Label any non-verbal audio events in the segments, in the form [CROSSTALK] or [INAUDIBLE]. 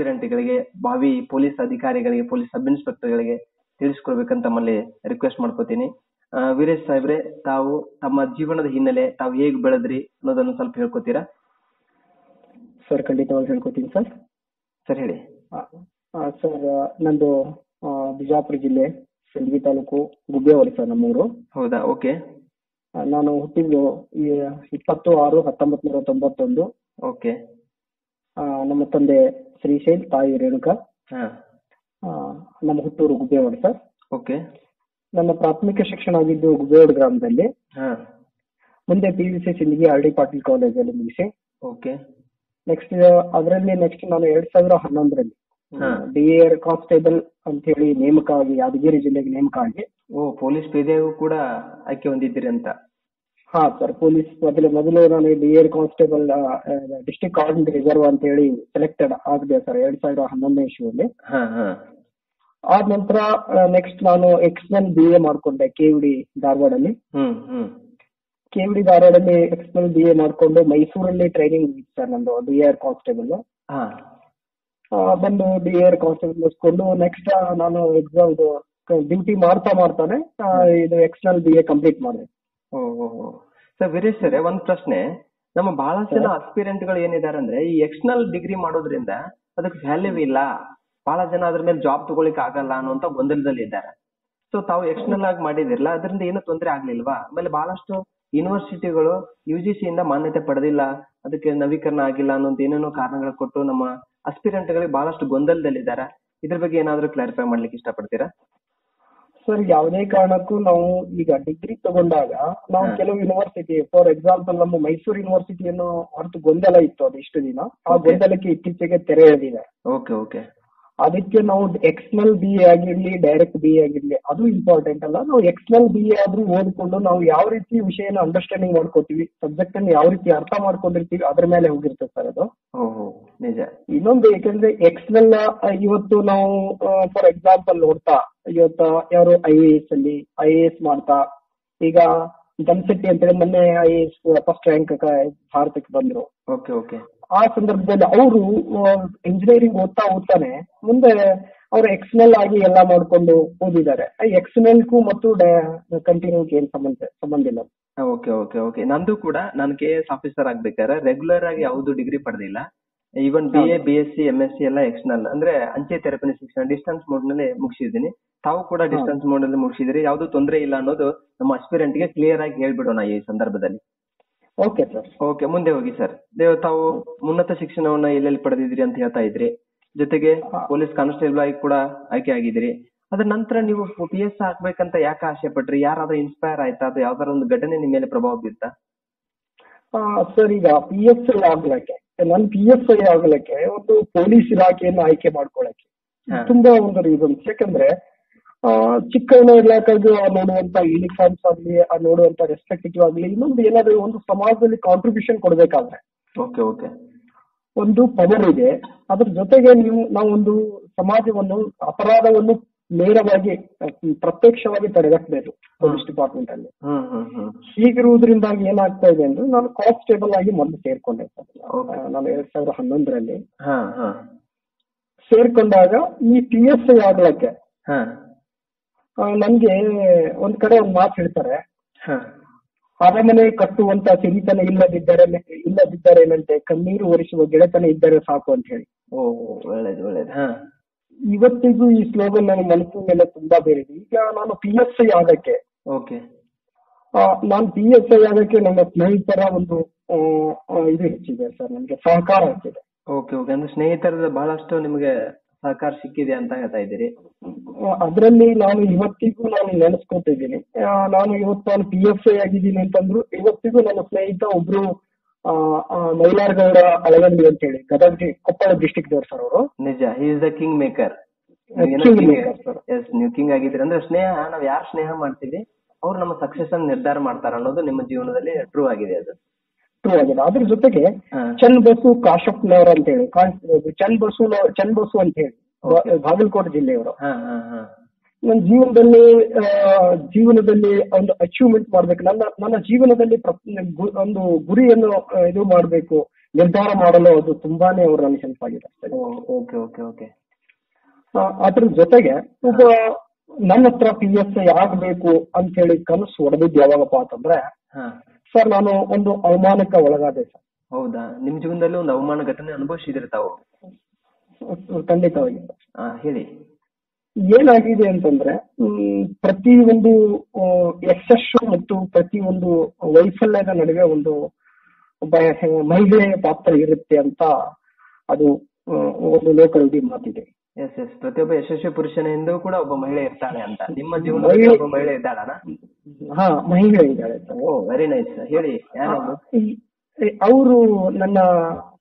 aspirant-ಗಳಿಗೆ ಭಾವಿ ಪೊಲೀಸ್ ಅಧಿಕಾರಿಗಳಿಗೆ police sub ಇನ್ಸ್ಪೆಕ್ಟರ್ಗಳಿಗೆ ತಿಳಿಸ್ಕೊಡ್ಬೇಕಂತ ತಮ್ಮಲ್ಲಿ ರಿಕ್ವೆಸ್ಟ್ ಮಾಡ್ಕೋತೀನಿ. ವೀರೇಶ್ ಸಾಹೇಬ್ರೆ ತಾವು ತಮ್ಮ ಜೀವನದ ಹಿನ್ನೆಲೆ ತಾವು ಹೇಗ್ ಬೆಳೆದ್ರಿ ಅನ್ನೋದನ್ನು ಸ್ವಲ್ಪ ಹೇಳ್ಕೊತೀರಾ? ಸರ್ ಖಂಡಿತವಾಗಿ ಹೇಳ್ಕೊತೀನಿ ಸರ್. ಸರ್ ಹೇಳಿ. ಸರ್ ನಂದು ಬಿಜಾಪುರ ಜಿಲ್ಲೆ ಸಿಂದಗಿ ತಾಲೂಕು ಗುಬ್ಬೇವಳಿ ಸರ್ ನಮ್ಮೂರು. ಹೌದಾ? ಓಕೆ. ನಾನು ಹುಟ್ಟಿದ್ದು ಈ ಇಪ್ಪತ್ತು ಆರು ಹತ್ತೊಂಬತ್ತು ನೂರ ತೊಂಬತ್ತೊಂದು. ಓಕೆ. ನಮ್ಮ ತಂದೆ ಶ್ರೀಶೈಲ್ ತಾಯಿ ರೇಣುಕಾ. ನಮ್ಮ ಹುಟ್ಟೂರು ಗುಬ್ಬೇವಾಡ ಸರ್. ಓಕೆ. ನನ್ನ ಪ್ರಾಥಮಿಕ ಶಿಕ್ಷಣ ಆಗಿದ್ದು ಗುಬ್ಬೇವಾಡ ಗ್ರಾಮದಲ್ಲಿ. ಮುಂದೆ P U C Sindagi R D Patil ಕಾಲೇಜಲ್ಲಿ ಮುಗಿಸಿ. ಓಕೆ. ನೆಕ್ಸ್ಟ್ ಅದರಲ್ಲಿ ನೆಕ್ಸ್ಟ್ ನಾನು ಎರಡ್ ಸಾವಿರ ಹನ್ನೊಂದರಲ್ಲಿ ಹಾ. ಡಿ ಎರ್ ಕಾನ್ಸ್ಟೇಬಲ್ ಅಂತ ಹೇಳಿ ನೇಮಕ ಆಗಿ ಯಾದಗಿರಿ ಜಿಲ್ಲೆಗೆ ನೇಮಕ ಆಗಿ. ಓ ಪೊಲೀಸ್ ಪೇದೆಗೂ ಕೂಡ ಆಯ್ಕೆ ಹೊಂದಿದ್ದೀರಿ ಅಂತ. ಹಾ ಸರ್ ಪೊಲೀಸ್ ಮೊದಲು ಮೊದಲು ನಾನು ಇಲ್ಲಿ air constable district armed reserve ಅಂತ ಹೇಳಿ ಸೆಲೆಕ್ಟೆಡ್ ಆಗಿದೆ ಸರ್ ಎರಡ್ ಸಾವಿರದ ಹನ್ನೊಂದನೇ ಹಾ ಆದ ನಂತರ ನೆಕ್ಸ್ಟ್ ನಾನು ಎಕ್ಸ್ಎಲ್ ಬಿ ಎ ಮಾಡ್ಕೊಂಡೆ ಕೆ ಡಿ ಧಾರವಾಡಲ್ಲಿ. ಕೆವಿಡಿ ಧಾರವಾಡಲ್ಲಿ ಎಕ್ಸ್ಎಲ್ ಬಿ ಎ ಮಾಡ್ಕೊಂಡು ಮೈಸೂರಲ್ಲಿ ಟ್ರೈನಿಂಗ್ ಸರ್ ನಂದು ಡಿ ಆರ್ ಕಾನ್ಸ್ಟೇಬಲ್ ಹಾ. ಬಂದು ಡಿ ಆರ್ ಕಾನ್ಸ್ಟೇಬಲ್ ಮುಗಿಸ್ಕೊಂಡು ನೆಕ್ಸ್ಟ್ ನಾನು ಎಕ್ಸಾಮ್ ಡ್ಯೂಟಿ ಮಾಡ್ತಾ ಮಾಡ್ತಾನೆ ಇದು ಎಕ್ಸ್ಟರ್ನಲ್ ಬಿ ಎ ಕಂಪ್ಲೀಟ್ ಮಾಡಿದೆ. ಸರ್ ವೀರೇಶ್ ಸರ್ ಒಂದ್ ಪ್ರಶ್ನೆ. ನಮ್ಮ ಬಹಳಷ್ಟು ಜನ ಅಸ್ಪಿರೆಂಟ್ಗಳು ಏನಿದ್ದಾರೆ ಅಂದ್ರೆ ಈ ಎಕ್ಸ್ಟರ್ನಲ್ ಡಿಗ್ರಿ ಮಾಡೋದ್ರಿಂದ ಅದಕ್ಕೆ ವ್ಯಾಲ್ಯೂ ಇಲ್ಲ. ಬಹಳ ಜನ ಅದ್ರ ಮೇಲೆ ಜಾಬ್ ತಗೊಳಿಕ್ ಆಗಲ್ಲ ಅನ್ನುವಂತ ಗೊಂದಲದಲ್ಲಿ ಇದ್ದಾರೆ. ಸೊ ತಾವು ಎಕ್ಸ್ಟರ್ನಲ್ ಆಗಿ ಮಾಡಿದಿರಲ್ಲ ಅದರಿಂದ ಏನು ತೊಂದರೆ ಆಗ್ಲಿಲ್ವಾ? ಆಮೇಲೆ ಬಹಳಷ್ಟು ಯೂನಿವರ್ಸಿಟಿಗಳು ಯು ಜಿ ಸಿ ಇಂದ ಮಾನ್ಯತೆ ಪಡೆದಿಲ್ಲ ಅದಕ್ಕೆ ನವೀಕರಣ ಆಗಿಲ್ಲ ಅನ್ನೋ ಏನೇನೋ ಕಾರಣಗಳು ಕೊಟ್ಟು ನಮ್ಮ ಅಸ್ಪಿರೆಂಟ್ ಗಳಿಗೆ ಬಹಳಷ್ಟು ಗೊಂದಲದಲ್ಲಿದ್ದಾರೆ. ಇದ್ರ ಬಗ್ಗೆ ಏನಾದರೂ ಕ್ಲಾರಿಫೈ ಮಾಡ್ಲಿಕ್ಕೆ ಇಷ್ಟಪಡ್ತೀರಾ? ಸರ್ ಯಾವುದೇ ಕಾರಣಕ್ಕೂ ನಾವು ಈಗ ಡಿಗ್ರಿ ತಗೊಂಡಾಗ ನಾವು ಹಾ. ಕೆಲವು ಯೂನಿವರ್ಸಿಟಿ ಫಾರ್ ಎಕ್ಸಾಂಪಲ್ ನಮ್ಮ ಮೈಸೂರು ಯೂನಿವರ್ಸಿಟಿಯನ್ನು ಹೊರತು ಗೊಂದಲ ಇತ್ತು ಅದು ಇಷ್ಟು ದಿನ ಆ Okay. ಗೊಂದಲಕ್ಕೆ ಇತ್ತೀಚೆಗೆ ತೆರೆ ಎಳೆದಿದೆ ಓಕೆ ಓಕೆ ಅದಕ್ಕೆ ನಾವು ಎಕ್ಸ್ಟರ್ನಲ್ ಬಿ ಎ ಆಗಿರ್ಲಿ ಡೈರೆಕ್ಟ್ ಬಿ ಎ ಆಗಿರ್ಲಿ ಅದು ಇಂಪಾರ್ಟೆಂಟ್ ಅಲ್ಲ. ನಾವು ಎಕ್ಸ್ಟರ್ನಲ್ ಬಿ ಎ ಆದ್ರೂ ಓದ್ಕೊಂಡು ನಾವು ಯಾವ ರೀತಿ ವಿಷಯನ ಅಂಡರ್ಸ್ಟ್ಯಾಂಡಿಂಗ್ ಮಾಡ್ಕೋತೀವಿ ಸಬ್ಜೆಕ್ಟ್ ಅನ್ನು ಯಾವ ರೀತಿ ಅರ್ಥ ಮಾಡ್ಕೊಂಡಿರ್ತೀವಿ ಅದ್ರ ಮೇಲೆ ಹೋಗಿರ್ತದೆ ಸರ್ ಅದು. ನಿಜ. ಇನ್ನೊಂದು ಯಾಕಂದ್ರೆ ಎಕ್ಸ್ಟರ್ನಲ್ ಇವತ್ತು ನಾವು ಫಾರ್ ಎಕ್ಸಾಂಪಲ್ ನೋಡ್ತಾ ಇವತ್ತು ಯಾರು ಐ ಎ ಎಸ್ ಅಲ್ಲಿ ಐ ಎ ಎಸ್ ಮಾಡ್ತಾ ಈಗ ಜನ್ಶೆಟ್ಟಿ ಅಂತೇಳಿ ಮೊನ್ನೆ I A S first rank ಭಾರತಕ್ಕೆ ಬಂದ್ರು. ಓಕೆ ಓಕೆ ಆ ಸಂದರ್ಭದಲ್ಲಿ ಅವರು ಇಂಜಿನಿಯರಿಂಗ್ ಓದ್ತಾ ಓದ್ತಾನೆ ಮುಂದೆ ಅವರು ಎಕ್ಸ್ಟರ್ನಲ್ ಆಗಿ ಎಲ್ಲ ಮಾಡ್ಕೊಂಡು ಓದಿದ್ದಾರೆ. ಎಕ್ಸ್ಟರ್ನಲ್ಗೂ ಮತ್ತು ಕಂಟಿನ್ಯೂಗೆ ಏನ್ ಸಂಬಂಧ ಸಂಬಂಧ ಇಲ್ಲ. ಓಕೆ ಓಕೆ ಓಕೆ ನಂದು ಕೂಡ ನಾನು ಕೆ ಎಸ್ ಆಫೀಸರ್ ಆಗ್ಬೇಕಾದ್ರೆ ರೆಗ್ಯುಲರ್ ಆಗಿ ಯಾವುದು ಡಿಗ್ರಿ ಪಡೆದಿಲ್ಲ. Even B A B S C M S C ಎಲ್ಲ ಎಕ್ಸ್ಟರ್ನಲ್ ಅಂದ್ರೆ ಅಂಚೆ ತೆರಪಿನ ಶಿಕ್ಷಣ ಡಿಸ್ಟೆನ್ಸ್ ಮೋಡ್ನಲ್ಲಿ ಮುಗಿಸಿದ್ದೀನಿ. ತಾವು ಕೂಡ. ಡಿಸ್ಟೆನ್ಸ್ ಮೋಡ್ನಲ್ಲಿ ಮುಗಿಸಿದ್ರಿ ಯಾವ್ದು ತೊಂದರೆ ಇಲ್ಲ ಅನ್ನೋದು ನಮ್ಮ ಅಸ್ಪಿರೆಂಟ್ಗೆ ಕ್ಲಿಯರ್ ಆಗಿ ಹೇಳ್ಬಿಡೋಣ ಈ ಸಂದರ್ಭದಲ್ಲಿ. ಓಕೆ ಸರ್ ಓಕೆ ಮುಂದೆ ಹೋಗಿ ಸರ್ ದೇವ್ ತಾವು ಉನ್ನತ ಶಿಕ್ಷಣವನ್ನ ಎಲ್ಲೆಲ್ಲಿ ಪಡೆದಿದ್ರಿ ಅಂತ ಹೇಳ್ತಾ ಇದ್ರಿ. ಜೊತೆಗೆ. ಪೊಲೀಸ್ ಕಾನ್ಸ್ಟೇಬಲ್ ಆಗಿ ಕೂಡ ಆಯ್ಕೆ ಆಗಿದ್ರಿ ಅದ್ರ ನಂತರ ನೀವು ಪಿ ಎಸ್ ಹಾಕ್ಬೇಕಂತ ಯಾಕೆ ಆಸೆ ಪಟ್ರಿ? ಯಾರಾದ್ರೂ ಇನ್ಸ್ಪೈರ್ ಆಯ್ತಾ? ಅದು ಯಾವ್ದಾರ ಒಂದು ಘಟನೆ ನಿಮ್ಮ ಮೇಲೆ ಪ್ರಭಾವ ಬೀರ್ತಾ? ಸರ್ ಈಗ ಪಿ ಎಸ್ ಆಗ್ಲಿಕ್ಕೆ ನನ್ ಪಿ ಎಸ್ ಐ ಆಗ್ಲಿಕ್ಕೆ ಒಂದು ಪೊಲೀಸ್ ಇಲಾಖೆಯನ್ನು ಆಯ್ಕೆ ಮಾಡ್ಕೊಳಕ್ಕೆ ತುಂಬಾ ಒಂದು ರೀಸನ್ಸ್ ಯಾಕಂದ್ರೆ ಇಲಾಖೆಗೆ ಆ ನೋಡುವಂತ ಯೂನಿಫಾರ್ಮ್ಸ್ ಆಗ್ಲಿ ಆ ನೋಡುವಂತ ರೆಸ್ಪೆಕ್ಟಿವ್ ಆಗ್ಲಿ ಇನ್ನೊಂದು ಏನಾದ್ರು ಒಂದು ಸಮಾಜದಲ್ಲಿ ಕಾಂಟ್ರಿಬ್ಯೂಷನ್ ಕೊಡ್ಬೇಕಾದ್ರೆ. ಓಕೆ ಓಕೆ ಒಂದು ಪವರ್ ಇದೆ. ಅದ್ರ ಜೊತೆಗೆ ನೀವು ನಾವೊಂದು ಸಮಾಜವನ್ನು ಅಪರಾಧವನ್ನು ನೇರವಾಗಿ ಪ್ರತ್ಯಕ್ಷವಾಗಿ ತಡೆಗಟ್ಟಬೇಕು ಪೊಲೀಸ್ ಡಿಪಾರ್ಟ್ಮೆಂಟ್ ಅಲ್ಲಿ. ಹ್ಮ್ ಹ್ಮ್ ಹ್ಮ್ ಹೀಗಿರುವುದರಿಂದಾಗಿ ಏನಾಗ್ತಾ ಇದೆ ಅಂದ್ರೆ ನಾನು ಕಾನ್ಸ್ಟೇಬಲ್ ಆಗಿ ಮೊದಲು ಸೇರ್ಕೊಂಡೆ. ನಾನು ಎರಡ್ ಸಾವಿರದ ಹನ್ನೊಂದರಲ್ಲಿ. ಹಾ ಹಾ. ಸೇರ್ಕೊಂಡಾಗ ಈ ಪಿ ಎಸ್ ಐ ಆಗ್ಲಕ್ಕೆ ನನ್ಗೆ ಒಂದ್ ಕಡೆ ಒಂದ್ ಮಾತು ಹೇಳ್ತಾರೆ. ಹಾ. ಅರಮನೆ ಕಟ್ಟುವಂತ ಸಿರಿತನ ಇಲ್ಲದಿದ್ದರೆ ಇಲ್ಲದಿದ್ದರೇನಂತೆ ಕಣ್ಣೀರು ಒರೆಸುವ ಗೆಳೆತನ ಇದ್ದರೆ ಸಾಕು ಅಂತ ಹೇಳಿ. ಓ ಒಳ್ಳೇದು ಒಳ್ಳೇದು ಹಾ. ಇವತ್ತಿಗೂ ಈ ಸ್ಲೋಗನ್ ನನ್ನ ಮನಸ್ಸು ಮೇಲೆ ತುಂಬಾ ಬೇರೆ ಈಗ ನಾನು ಪಿ ಎಸ್ ಐ ಆಗಕ್ಕೆ ಓಕೆ. ನಾನು ಪಿ ಎಸ್ ಐ ಆಗಕ್ಕೆ ನನ್ನ ಸ್ನೇಹಿತರ ಒಂದು ಇದು ಹೆಚ್ಚಿದೆ ಸರ್ ನನಗೆ ಸಹಕಾರ ಹೆಚ್ಚಿದೆ. Okay okay. ಅಂದ್ರೆ ಸ್ನೇಹಿತರದ ಬಹಳಷ್ಟು ನಿಮಗೆ ಸಹಕಾರ ಸಿಕ್ಕಿದೆ ಅಂತ ಹೇಳ್ತಾ ಇದ್ದೀರಿ? ಅದರಲ್ಲಿ ನಾನು ಇವತ್ತಿಗೂ ನಾನು ನೆನೆಸ್ಕೊತಿದ್ದೀನಿ. ನಾನು ಇವತ್ತು ನಾನು ಪಿ ಎಫ್ ಐ ಆಗಿದ್ದೀನಿ ಅಂತಂದ್ರು ಇವತ್ತಿಗೂ ನನ್ನ ಸ್ನೇಹಿತ ಒಬ್ರು ಮೈಲಾರ್ಗೌಡ ಅಳಗಂಡಿ ಅಂತ ಹೇಳಿ ಗದಗ ಕೊಪ್ಪಳ ಡಿಸ್ಟಿಕ್ ದವ್ರು ಸರ್ ಅವರು. ನಿಜ he is the king maker. Yes ನೀವು ಕಿಂಗ್ ಆಗಿದ್ದೀರಿ ಅಂದ್ರೆ ಸ್ನೇಹ ನಾವ್ ಯಾರು ಸ್ನೇಹ ಮಾಡ್ತೀವಿ ಅವ್ರು ನಮ್ಮ ಸಕ್ಸಸ್ ಅನ್ನ ನಿರ್ಧಾರ ಮಾಡ್ತಾರ ಅನ್ನೋದು ನಿಮ್ಮ ಜೀವನದಲ್ಲಿ ಟ್ರೂ ಆಗಿದೆ ಅದು. ಟ್ರೂ ಆಗಿದೆ ಅದ್ರ ಜೊತೆಗೆ ಚನ್ ಚಂದ್ ಬಸು ನವರ್ ಅಂತ ಹೇಳಿ ಚನ್ ಚಂದ್ ಬಸು ಚಂದ್ ಬಸು ಅಂತ ಹೇಳಿ ಬಾಗಲಕೋಟೆ ಜಿಲ್ಲೆಯವರು. ನನ್ನ ಜೀವನದಲ್ಲಿ ಜೀವನದಲ್ಲಿ ಒಂದು ಅಚೀವ್ಮೆಂಟ್ ಮಾಡ್ಬೇಕು. ನನ್ನ ನನ್ನ ಜೀವನದಲ್ಲಿ ಒಂದು ಗುರಿಯನ್ನು ಇದು ಮಾಡಬೇಕು ನಿರ್ಧಾರ ಮಾಡಲು ಅದು ತುಂಬಾನೇ ಅವರು ನನಗೆ ಹೆಲ್ಪ್ ಆಗಿದೆ ಓಕೆ ಓಕೆ ಓಕೆ. ಅದ್ರ ಜೊತೆಗೆ ಒಬ್ಬ ನನ್ನ ಹತ್ರ ಪಿ ಎಸ್ ಐ ಆಗ್ಬೇಕು ಅಂತ ಹೇಳಿ ಕನಸು ಹೊಡೆದಿದ್ದು ಯಾವಾಗಪ್ಪ ಅಂತಂದ್ರೆ ಸರ್ ನಾನು ಒಂದು ಅವಮಾನಕ್ಕೆ ಒಳಗಾದೆ ಸರ್. ಹೌದಾ? ನಿಮ್ ಜೀವನದಲ್ಲಿ ಒಂದು ಅವಮಾನ ಘಟನೆ ಅನುಭವಿಸಿದ್ರೆ ತಾವು? ಖಂಡಿತವಾಗಿ. ಹಾ ಹೇಳಿ. ಏನಾಗಿದೆ ಅಂತಂದ್ರೆ ಪ್ರತಿ ಒಂದು ಆ, ಯಶಸ್ಸು ಮತ್ತು ಪ್ರತಿ ಒಂದು ವೈಫಲ್ಯದ ನಡುವೆ ಒಂದು ಒಬ್ಬ ಹೆ- ಪಾತ್ರ ಇರುತ್ತೆ ಅಂತ ಅದು ಆ, ಒಂದು ಲೋಕವಿಧಿ ಮಾತಿದೆ. ಎಸ್ ಎಸ್ ಪ್ರತಿಯೊಬ್ಬ ಯಶಸ್ವಿ ಪುರುಷನ ಹಿಂದೂ ಕೂಡ ಒಬ್ಬ ಮಹಿಳೆ ಇರ್ತಾಳೆ ಅಂತ. ನಿಮ್ಮ ಜೀವನದಲ್ಲಿ ಮಹಿಳೆ- ಒಬ್ಬ ಮಹಿಳೆ ಇದ್ದಾಳನ ಹಾ ಮಹಿಳೆ ಇದ್ದಾಳೆ ಸರ್ ಓ ವೆರಿ ನೈಸ್ ಹೇಳಿ ಯಾರದು ಅವರು ನನ್ನ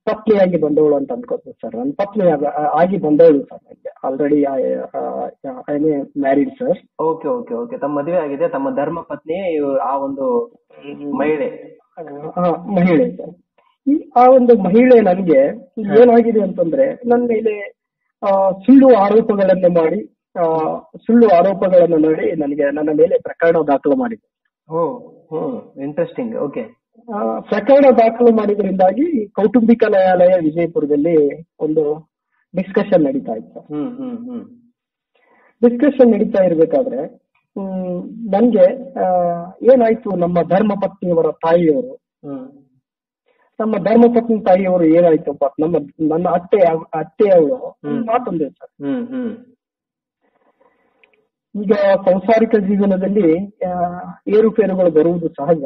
ಪತ್ನಿಯಾಗಿ ಬಂದವಳು ಅಂತ ಅನ್ಕೋತೀನಿ ಸರ್. ನನ್ನ ಪತ್ನಿ ಆಗ- ಆಗಿ ಬಂದವಳು ಸರ್ ನನಗೆ already I married sir okay okay okay ತಮ್ಮ ಮದುವೆ ಆಗಿದೆ. ತಮ್ಮ ಧರ್ಮ ಪತ್ನಿ ಆ ಒಂದು ಮಹಿಳೆ. ಮಹಿಳೆ ಸರ್. ಈ ಆ ಒಂದು ಮಹಿಳೆ ನನಗೆ ಏನಾಗಿದೆ ಅಂತಂದ್ರೆ ನನ್ನ ಮೇಲೆ ಸುಳ್ಳು ಆರೋಪಗಳನ್ನು ಮಾಡಿ ಸುಳ್ಳು ಆರೋಪಗಳನ್ನು ನೋಡಿ ನನಗೆ ನನ್ನ ಮೇಲೆ ಪ್ರಕರಣ ದಾಖಲು ಮಾಡಿದೆ. ಓ ಇಂಟ್ರೆಸ್ಟಿಂಗ್ ಓಕೆ ಪ್ರಕರಣ ದಾಖಲು ಮಾಡಿದ್ರಿಂದಾಗಿ ಕೌಟುಂಬಿಕ ನ್ಯಾಯಾಲಯ ವಿಜಯಪುರದಲ್ಲಿ ಒಂದು ಡಿಸ್ಕಷನ್ ನಡೀತಾ ಇತ್ತು. ಹ್ಮ್ ಹ್ಮ್ ಹ್ಮ್. ಡಿಸ್ಕಷನ್ ನಡೀತಾ ಇರ್ಬೇಕಾದ್ರೆ ನನ್ಗೆ ಏನಾಯ್ತು ನಮ್ಮ ಧರ್ಮ ಪತ್ನಿಯವರ ತಾಯಿಯವರು ನಮ್ಮ ಧರ್ಮಪತ್ನಿ ತಾಯಿಯವರು ಏನಾಯ್ತು ನಮ್ಮ ನನ್ನ ಅತ್ತೆ ಅತ್ತೆಯವಳು ಮಾತೊಂದಿರ್ತಾರೆ ಮಾತೊಂದೇ ಸರ್ ಹ್ಮ್ ಹ್ಮ್. ಈಗ ಸಂಸಾರಿಕ ಜೀವನದಲ್ಲಿ ಏರುಪೇರುಗಳು ಬರುವುದು ಸಹಜ.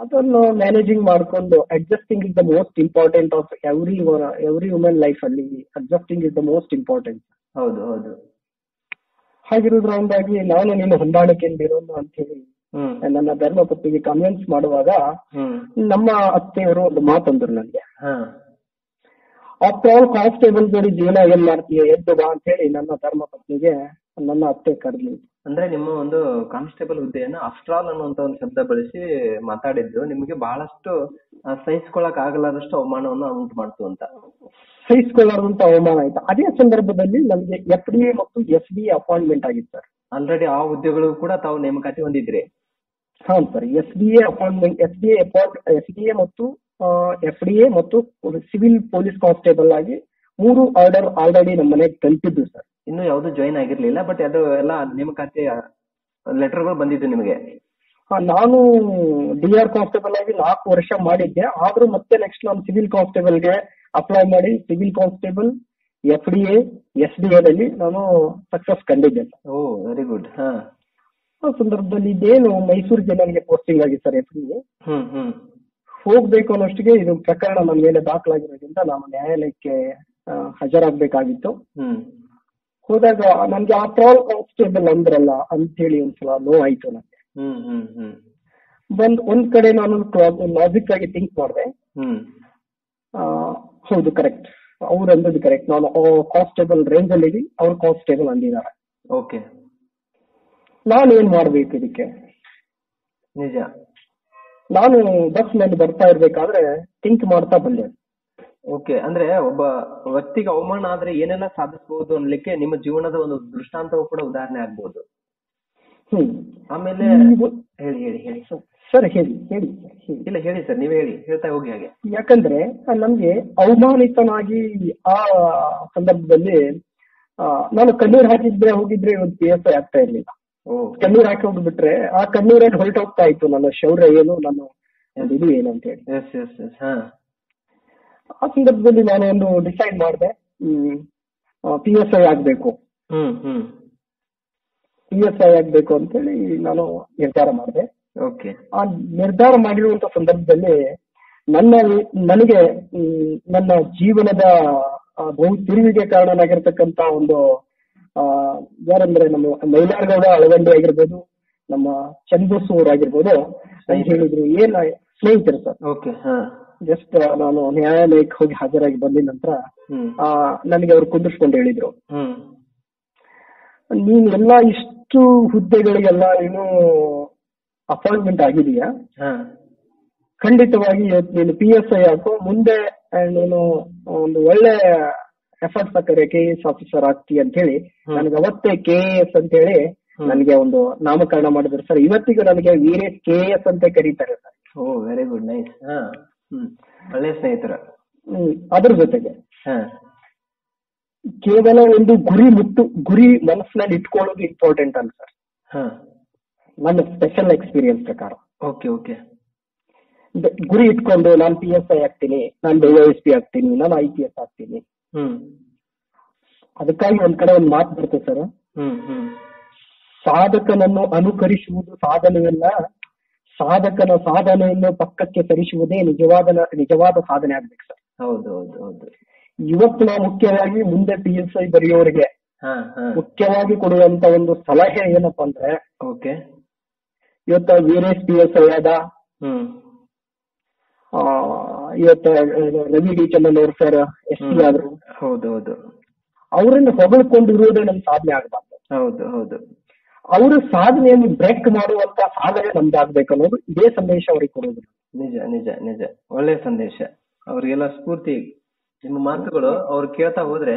ಅದನ್ನು ಮ್ಯಾನೇಜಿಂಗ್ ಮಾಡ್ಕೊಂಡು adjusting is the most important of every every women life ಅಲ್ಲಿ adjusting is the most important ಹೌದು ಹೌದು. ಹಾಗಿರೋದ್ರಿಂದಾಗಿ ನಾನು ನೀನು ಹೊಂದಾಣಿಕೆಯಿಂದಿರೋನು ಅಂತ ಹೇಳಿ ನನ್ನ ಧರ್ಮಪತ್ನಿಗೆ ಕನ್ವಿನ್ಸ್ ಮಾಡುವಾಗ ನಮ್ಮ ಅತ್ತೆಯವರು ಒಂದು ಮಾತಂದ್ರು ನನಗೆ. ಆಫ್ಟರ್ ಆಲ್ ಕಾನ್ಸ್ಟೇಬಲ್ ಜೋಡಿ ಜೀವನ ಏನ್ ಮಾಡ್ತೀಯ ಎದ್ದು ಬಾ ಅಂತ ಹೇಳಿ ನನ್ನ ಧರ್ಮಪತ್ನಿಗೆ ನನ್ನ ಅತ್ತೆ ಕರೆದ್ಲಿ ಅಂದ್ರೆ ನಿಮ್ಮ ಒಂದು ಕಾನ್ಸ್ಟೇಬಲ್ ಹುದ್ದೆಯನ್ನ ಆಫ್ಟರ್ ಆಲ್ ಅನ್ನುವಂತ ಒಂದು ಶಬ್ದ ಬಳಸಿ ಮಾತಾಡಿದ್ದು ನಿಮಗೆ ಬಹಳಷ್ಟು ಸಹಿಸಿಕೊಳ್ಳಕ್ ಸಹಿಸ್ಕೊಳಕ್ ಅವಮಾನವನ್ನ ಅವಮಾನವನ್ನು ಉಂಟು ಮಾಡ್ತು ಅಂತ. ಸಹಿಸಿಕೊಳ್ಳುವಂತ ಅವಮಾನ ಆಯ್ತು. ಅದೇ ಸಂದರ್ಭದಲ್ಲಿ ನನಗೆ ಎಫ್ ಡಿ ಎ ಮತ್ತು ಎಸ್ ಡಿ ಅಪಾಯಿಂಟ್ಮೆಂಟ್ ಆಗಿತ್ತು ಸರ್. ಆಲ್ರೆಡಿ ಆ ಹುದ್ದೆಗಳು ಕೂಡ ತಾವು ನೇಮಕಾತಿ ಹೊಂದಿದ್ರಿ. ಹೌದು sir S D A appointment S D A S D A ಮತ್ತು ಎಫ್ ಡಿ ಎ ಮತ್ತು ಸಿವಿಲ್ ಪೊಲೀಸ್ ಕಾನ್ಸ್ಟೇಬಲ್ ಆಗಿ ಮೂರು ಆರ್ಡರ್ ಆಲ್ರೆಡಿ ನಮ್ಮ ಮನೆಗೆ ತಲುಪಿದ್ದು ಸರ್ ಇನ್ನು ಯಾವುದು ಜಾಯಿನ್ ಆಗಿರ್ಲಿಲ್ಲ ಬಟ್ ಅದು ಎಲ್ಲ ನೇಮಕಾತಿ ಲೆಟರ್ಗಳು ಬಂದಿದ್ದು ನಿಮಗೆ. ನಾನು ಡಿ ಆರ್ ಕಾನ್ಸ್ಟೇಬಲ್ ಆಗಿ ನಾಲ್ಕು ವರ್ಷ ಮಾಡಿದ್ದೆ. ಆದ್ರೂ ಮತ್ತೆ ನೆಕ್ಸ್ಟ್ ನಾನು ಸಿವಿಲ್ ಕಾನ್ಸ್ಟೇಬಲ್ಗೆ ಅಪ್ಲೈ ಮಾಡಿ civil constable F D A S D ಎದಲ್ಲಿ ನಾನು ಸಕ್ಸಸ್ ಕಂಡಿದ್ದೆ ಸರ್ ಓ ವೆರಿ ಗುಡ್ ಹಾ. ಆ ಸಂದರ್ಭದಲ್ಲಿ ಇದೇನು ಮೈಸೂರಿಗೆ ನನಗೆ ಪೋಸ್ಟಿಂಗ್ ಆಗಿ ಸರ್ ಎಫ್ ಡಿ ಎ ಹೋಗ್ಬೇಕು ಅನ್ನೋಷ್ಟಿಗೆ ಇದು ಪ್ರಕರಣ ನನ್ನ ಮೇಲೆ ದಾಖಲಾಗಿರೋದ್ರಿಂದ ನಾನು ನ್ಯಾಯಾಲಯಕ್ಕೆ ಹಾಜರಾಗಬೇಕಾಗಿತ್ತು. ಹೋದಾಗ ನನಗೆ ಆ ಪ್ರಾಬ್ಲಮ್ ಕಾನ್ಸ್ಟೇಬಲ್ ಅಂದ್ರಲ್ಲ ಅಂತೇಳಿ ಒಂದ್ಸಲ ನೋ ಆಯ್ತು ನನಗೆ ಬಂದ್ ಒಂದ್ ಕಡೆ ನಾನು ಲಾಜಿಕ್ ಆಗಿ ಥಿಂಕ್ ಮಾಡಿದೆ. ಹೌದು ಕರೆಕ್ಟ್ ಅವ್ರು ಅಂದದ್ದು ಕರೆಕ್ಟ್ ನಾನು ಕಾನ್ಸ್ಟೇಬಲ್ ರೇಂಜ್ ಅಲ್ಲಿ ಇದೀನಿ ಅವ್ರು ಕಾನ್ಸ್ಟೇಬಲ್ ಅಂದಿದ್ದಾರೆ. ಓಕೆ. ನಾನು ಏನ್ ಮಾಡ್ಬೇಕು ಇದಕ್ಕೆ? ನಿಜ. ನಾನು ಬಸ್ನಲ್ಲಿ ಬರ್ತಾ ಇರ್ಬೇಕಾದ್ರೆ ಥಿಂಕ್ ಮಾಡ್ತಾ ಬಂದೆ. ಓಕೆ ಅಂದ್ರೆ ಒಬ್ಬ ವ್ಯಕ್ತಿಗೆ ಅವಮಾನ ಆದ್ರೆ ಏನೆಲ್ಲ ಸಾಧಿಸಬಹುದು ಅನ್ಲಿಕ್ಕೆ ನಿಮ್ಮ ಜೀವನದ ಒಂದು ದೃಷ್ಟಾಂತವು ಕೂಡ ಉದಾಹರಣೆ ಆಗ್ಬಹುದು ಹ್ಮ್. ಆಮೇಲೆ ಹೇಳಿ ಹೇಳಿ ಹೇಳಿ. ಸರ್ ಹೇಳಿ ಹೇಳಿ ಇಲ್ಲ ಹೇಳಿ ಸರ್ ನೀವೇ ಹೇಳಿ ಹೇಳ್ತಾ ಹೋಗಿ ಹಾಗೆ. ಯಾಕಂದ್ರೆ ನಮ್ಗೆ ಅವಮಾನಿತನಾಗಿ ಆ ಸಂದರ್ಭದಲ್ಲಿ ನಾನು ಕಣ್ಣೀರ್ ಹಾಕಿದ್ರೆ ಹೋಗಿದ್ರೆ ಒಂದು ಪಿ ಎಸ್ ಐ ಆಗ್ತಾ ಇರ್ಲಿಲ್ಲ. ಓ. ಕಣ್ಣೀರ್ ಹಾಕಿ ಹೋಗ್ಬಿಟ್ರೆ ಆ ಕಣ್ಣೀರಲ್ಲಿ ಹೊರಟೋಗ್ತಾ ಇತ್ತು ನನ್ನ ಶೌರ್ಯ ಏನು ನನ್ನ ಇದು ಏನು ಅಂತ ಹೇಳಿ. ಎಸ್ ಎಸ್ ಎಸ್ ಹಾ. ಆ ಸಂದರ್ಭದಲ್ಲಿ ನಾನು ಒಂದು ಡಿಸೈಡ್ ಮಾಡಿದೆ ಪಿ ಎಸ್ ಐ ಆಗ್ಬೇಕು. ಹ್ಮ್ ಹ್ಮ್. ಪಿ ಎಸ್ ಐ ಆಗ್ಬೇಕು ಅಂತೇಳಿ ನಾನು ನಿರ್ಧಾರ ಮಾಡಿದೆ. ಓಕೆ. ಆ ನಿರ್ಧಾರ ಮಾಡಿರುವಂತ ಸಂದರ್ಭದಲ್ಲಿ ನನ್ನ ನನಗೆ ನನ್ನ ಜೀವನದ ಬಹು ತಿರುವಿಗೆ ಕಾರಣನಾಗಿರ್ತಕ್ಕಂತ ಒಂದು ಆ, ಯಾರಂದ್ರೆ ನಮ್ಮ ಮೈಲಾರ್ಗೌಡ ಅಳವಂಡಿ ಆಗಿರ್ಬೋದು ನಮ್ಮ ಚಂದ್ರಸೂರ್ ಆಗಿರ್ಬೋದು ಹೇಳಿದ್ರು ಏನ್ ಸ್ನೇಹಿತರು ಸರ್? ಜಸ್ಟ್ ನಾನು ನ್ಯಾಯಾಲಯಕ್ಕೆ ಹೋಗಿ ಹಾಜರಾಗಿ ಬಂದ ನಂತರ ನನಗೆ ಅವ್ರು ಕುಂದಿರ್ಸ್ಕೊಂಡು ಹೇಳಿದ್ರು. ನೀನ್ ಎಲ್ಲ ಇಷ್ಟು ಹುದ್ದೆಗಳಿಗೆಲ್ಲ ಏನು ಅಪಾಯಿಂಟ್ಮೆಂಟ್ ಆಗಿದೆಯಾ? ಖಂಡಿತವಾಗಿ ಇವತ್ತು ನೀನು ಪಿ ಎಸ್ ಐ ಹಾಕು ಮುಂದೆ ನೀನು ಒಂದು ಒಳ್ಳೆ ಎಫರ್ಟ್ ಹಾಕಿದ್ರೆ ಕೆ ಎಸ್ ಆಫೀಸರ್ ಆಗ್ತಿ ಅಂತ ಹೇಳಿ. ನನಗೆ ಅವತ್ತೇ ಕೆ ಎಸ್ ಅಂತ ಹೇಳಿ. ನನಗೆ ಒಂದು ನಾಮಕರಣ ಮಾಡಿದ್ರು. ಸರ್ ಇವತ್ತಿಗೂ ನನಗೆ ವೀರೇಶ್ ಕೆ ಎಸ್ ಅಂತ ಕರೀತಾರೆ sir. Oh very good nice ಹ್ಮ್. ಒಳ್ಳೆ ಸ್ನೇಹಿತರ. ಅದ್ರ ಜೊತೆಗೆ ಹಾ. ಕೇವಲ ಒಂದು ಗುರಿ ಮುಟ್ಟು ಗುರಿ ಮನಸ್ಸಿನಲ್ಲಿ ಇಟ್ಕೊಳ್ಳೋದು ಇಂಪಾರ್ಟೆಂಟ್ ಅಂತ ಸರ್. ಹಾ. ನನ್ನ ಸ್ಪೆಷಲ್ ಎಕ್ಸ್ಪೀರಿಯನ್ಸ್ ಪ್ರಕಾರ. Okay okay. ಗುರಿ ಇಟ್ಕೊಂಡು ನಾನು ಪಿ ಎಸ್ ಐ ಆಗ್ತೀನಿ ನಾನು ಎಸ್ ಪಿ ಆಗ್ತೀನಿ ನಾನು ಐ ಪಿ ಎಸ್ ಆಗ್ತೀನಿ. ಹ್ಮ್. ಅದಕ್ಕಾಗಿ ಒಂದ್ ಕಡೆ ಒಂದು ಮಾತು ಬರುತ್ತೆ ಸರ್. ಹ್ಮ್ ಹ್ಮ್. ಸಾಧಕನನ್ನು ಅನುಕರಿಸುವುದು ಸಾಧನೆಯಲ್ಲ ಸಾಧಕನ ಸಾಧನೆಯನ್ನು ಪಕ್ಕಕ್ಕೆ ಸರಿಸುವುದೇ ನಿಜವಾದ ನಿಜವಾದ ಸಾಧನೆ ಆಗ್ಬೇಕು ಸರ್. ಹೌದು ಹೌದು ಹೌದು. ಇವತ್ತು ನಾವು ಮುಖ್ಯವಾಗಿ ಮುಂದೆ ಪಿ ಎಸ್ ಐ ಬರೆಯೋರಿಗೆ ಮುಖ್ಯವಾಗಿ ಕೊಡುವಂತ ಒಂದು ಸಲಹೆ ಏನಪ್ಪಾ ಅಂದ್ರೆ ಓಕೆ. ಇವತ್ತು ವೀರೇಶ್ ಪಿ ಎಸ್ ಐ ಆದ ಇವತ್ತು ರವಿ ಡಿ ಚಂದನ್ ಅವ್ರ ಸರ್ ಎಸ್ ಪಿ ಆದ್ರು. ಹೌದೌದು ಹೌದು. ಅವರನ್ನು ಹೊಗಳ್ಕೊಂಡಿರುವುದೇ ನಮ್ಮ ಸಾಧನೆ ಆಗಬಾರ್ದು. ಹೌದು ಹೌದು. ಅವರ ಸಾಧನೆಯನ್ನು ಬ್ರೇಕ್ ಮಾಡುವಂತ ಸಾಧನೆ ನಮ್ದಾಗ್ಬೇಕು ಅನ್ನೋದು ಇದೇ ಸಂದೇಶ ಅವ್ರಿಗೆ ಕೊಡೋದು. ನಿಜ ನಿಜ ನಿಜ. ಒಳ್ಳೆ ಸಂದೇಶ. ಅವ್ರಿಗೆಲ್ಲ ಸ್ಫೂರ್ತಿ. ನಿಮ್ಮ ಮಾತುಗಳು ಅವ್ರು ಕೇಳ್ತಾ ಹೋದ್ರೆ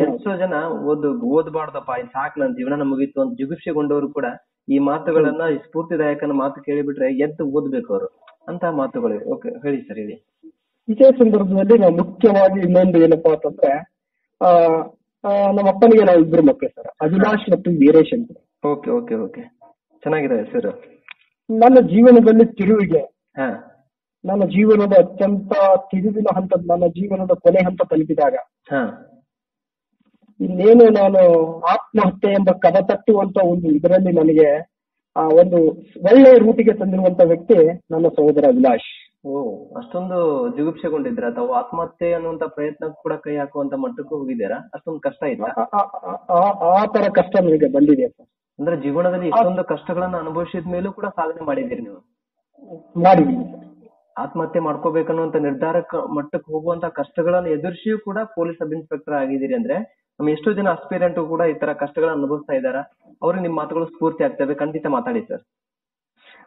ಎಷ್ಟೋ ಜನ ಓದ್ ಓದ್ಬಾರ್ದಪ್ಪ ಇದು ಸಾಕ್ ನನ್ನ ಜೀವನ ಮುಗೀತು ಅಂತ ಜಿಗುಪ್ಸೆಗೊಂಡವರು ಕೂಡ ಈ ಮಾತುಗಳನ್ನ ಈ ಸ್ಫೂರ್ತಿದಾಯಕನ ಮಾತು ಕೇಳಿಬಿಟ್ರೆ ಎದ್ದು ಓದ್ಬೇಕು ಅವರು. ಅಂತ ಮಾತುಗಳು ಓಕೆ ಹೇಳಿ ಸರ್ ಹೇಳಿ. ಇದೇ ಸಂದರ್ಭದಲ್ಲಿ ನಾವು ಮುಖ್ಯವಾಗಿ ಇನ್ನೊಂದು ಏನಪ್ಪಾ ಅಂತಂದ್ರೆ ಆ ಆ, ನಮ್ಮ ಅಪ್ಪನಿಗೆ ನಾವು ಇಬ್ರು ಮಕ್ಕಳು ಸರ್. ಅವಿನಾಶ್ ಮತ್ತು ವೀರೇಶ್ ಅಂತ. ಓಕೆ ಓಕೆ ಓಕೆ ಚೆನ್ನಾಗಿದೆ ಹೆಸರು. ನನ್ನ ಜೀವನದಲ್ಲಿ ತಿರುವಿಗೆ. ಹಾ. ನನ್ನ ಜೀವನದ ಅತ್ಯಂತ ತಿರುವಿನ ಹಂತದ ನನ್ನ ಜೀವನದ ಕೊನೆ ಹಂತ ತಲುಪಿದಾಗ. ಹಾ. ಇನ್ನೇನು ನಾನು ಆತ್ಮಹತ್ಯೆ ಎಂಬ ಕದ ತಟ್ಟುವಂತ ಒಂದು ಇದರಲ್ಲಿ ನನಗೆ ಆ ಒಂದು ಒಳ್ಳೆ ರೂಟಿಗೆ ತಂದಿರುವಂತ ವ್ಯಕ್ತಿ ನನ್ನ ಸಹೋದರ ವಿಲಾಶ್ ಓ ಅಷ್ಟೊಂದು ಜಿಗುಪ್ಸೆಗೊಂಡಿದ್ರ ತಾವು ಆತ್ಮಹತ್ಯೆ ಅನ್ನುವಂತ ಪ್ರಯತ್ನ ಕೂಡ ಕೈ ಹಾಕುವಂತ ಮಟ್ಟಕ್ಕೂ ಹೋಗಿದ್ದೀರಾ? ಅಷ್ಟೊಂದು ಕಷ್ಟ ಇಲ್ಲ ಆ- ಆ- ಆ ತರ ಕಷ್ಟ ನನಗೆ ಬಂದಿದೆ ಸರ್. ಅಂದ್ರೆ ಜೀವನದಲ್ಲಿ ಇಷ್ಟೊಂದು ಕಷ್ಟಗಳನ್ನ ಅನುಭವಿಸಿದ ಮೇಲೂ ಕೂಡ ಸಾಧನೆ ಮಾಡಿದಿರಿ ನೀವು. ಆತ್ಮಹತ್ಯೆ ಮಾಡ್ಕೋಬೇಕನ್ನುವಂತ ನಿರ್ಧಾರ ಮಟ್ಟಕ್ಕೆ ಹೋಗುವಂತ ಕಷ್ಟಗಳನ್ನ ಎದುರಿಸಿಯೂ ಕೂಡ ಪೊಲೀಸ್ ಸಬ್ ಇನ್ಸ್ಪೆಕ್ಟರ್ ಆಗಿದ್ದೀರಿ ಅಂದ್ರೆ ನಮ್ಮ ಎಷ್ಟೋ ಜನ ಅಸ್ಪಿರೆಂಟ್ ಕೂಡ ಈ ತರ ಕಷ್ಟಗಳನ್ನ ಅನುಭವಿಸ್ತಾ ಇದಾರ ಅವ್ರಿಗೆ ನಿಮ್ ಮಾತುಗಳು ಸ್ಫೂರ್ತಿ ಆಗ್ತವೆ. ಖಂಡಿತ ಮಾತಾಡಿ ಸರ್.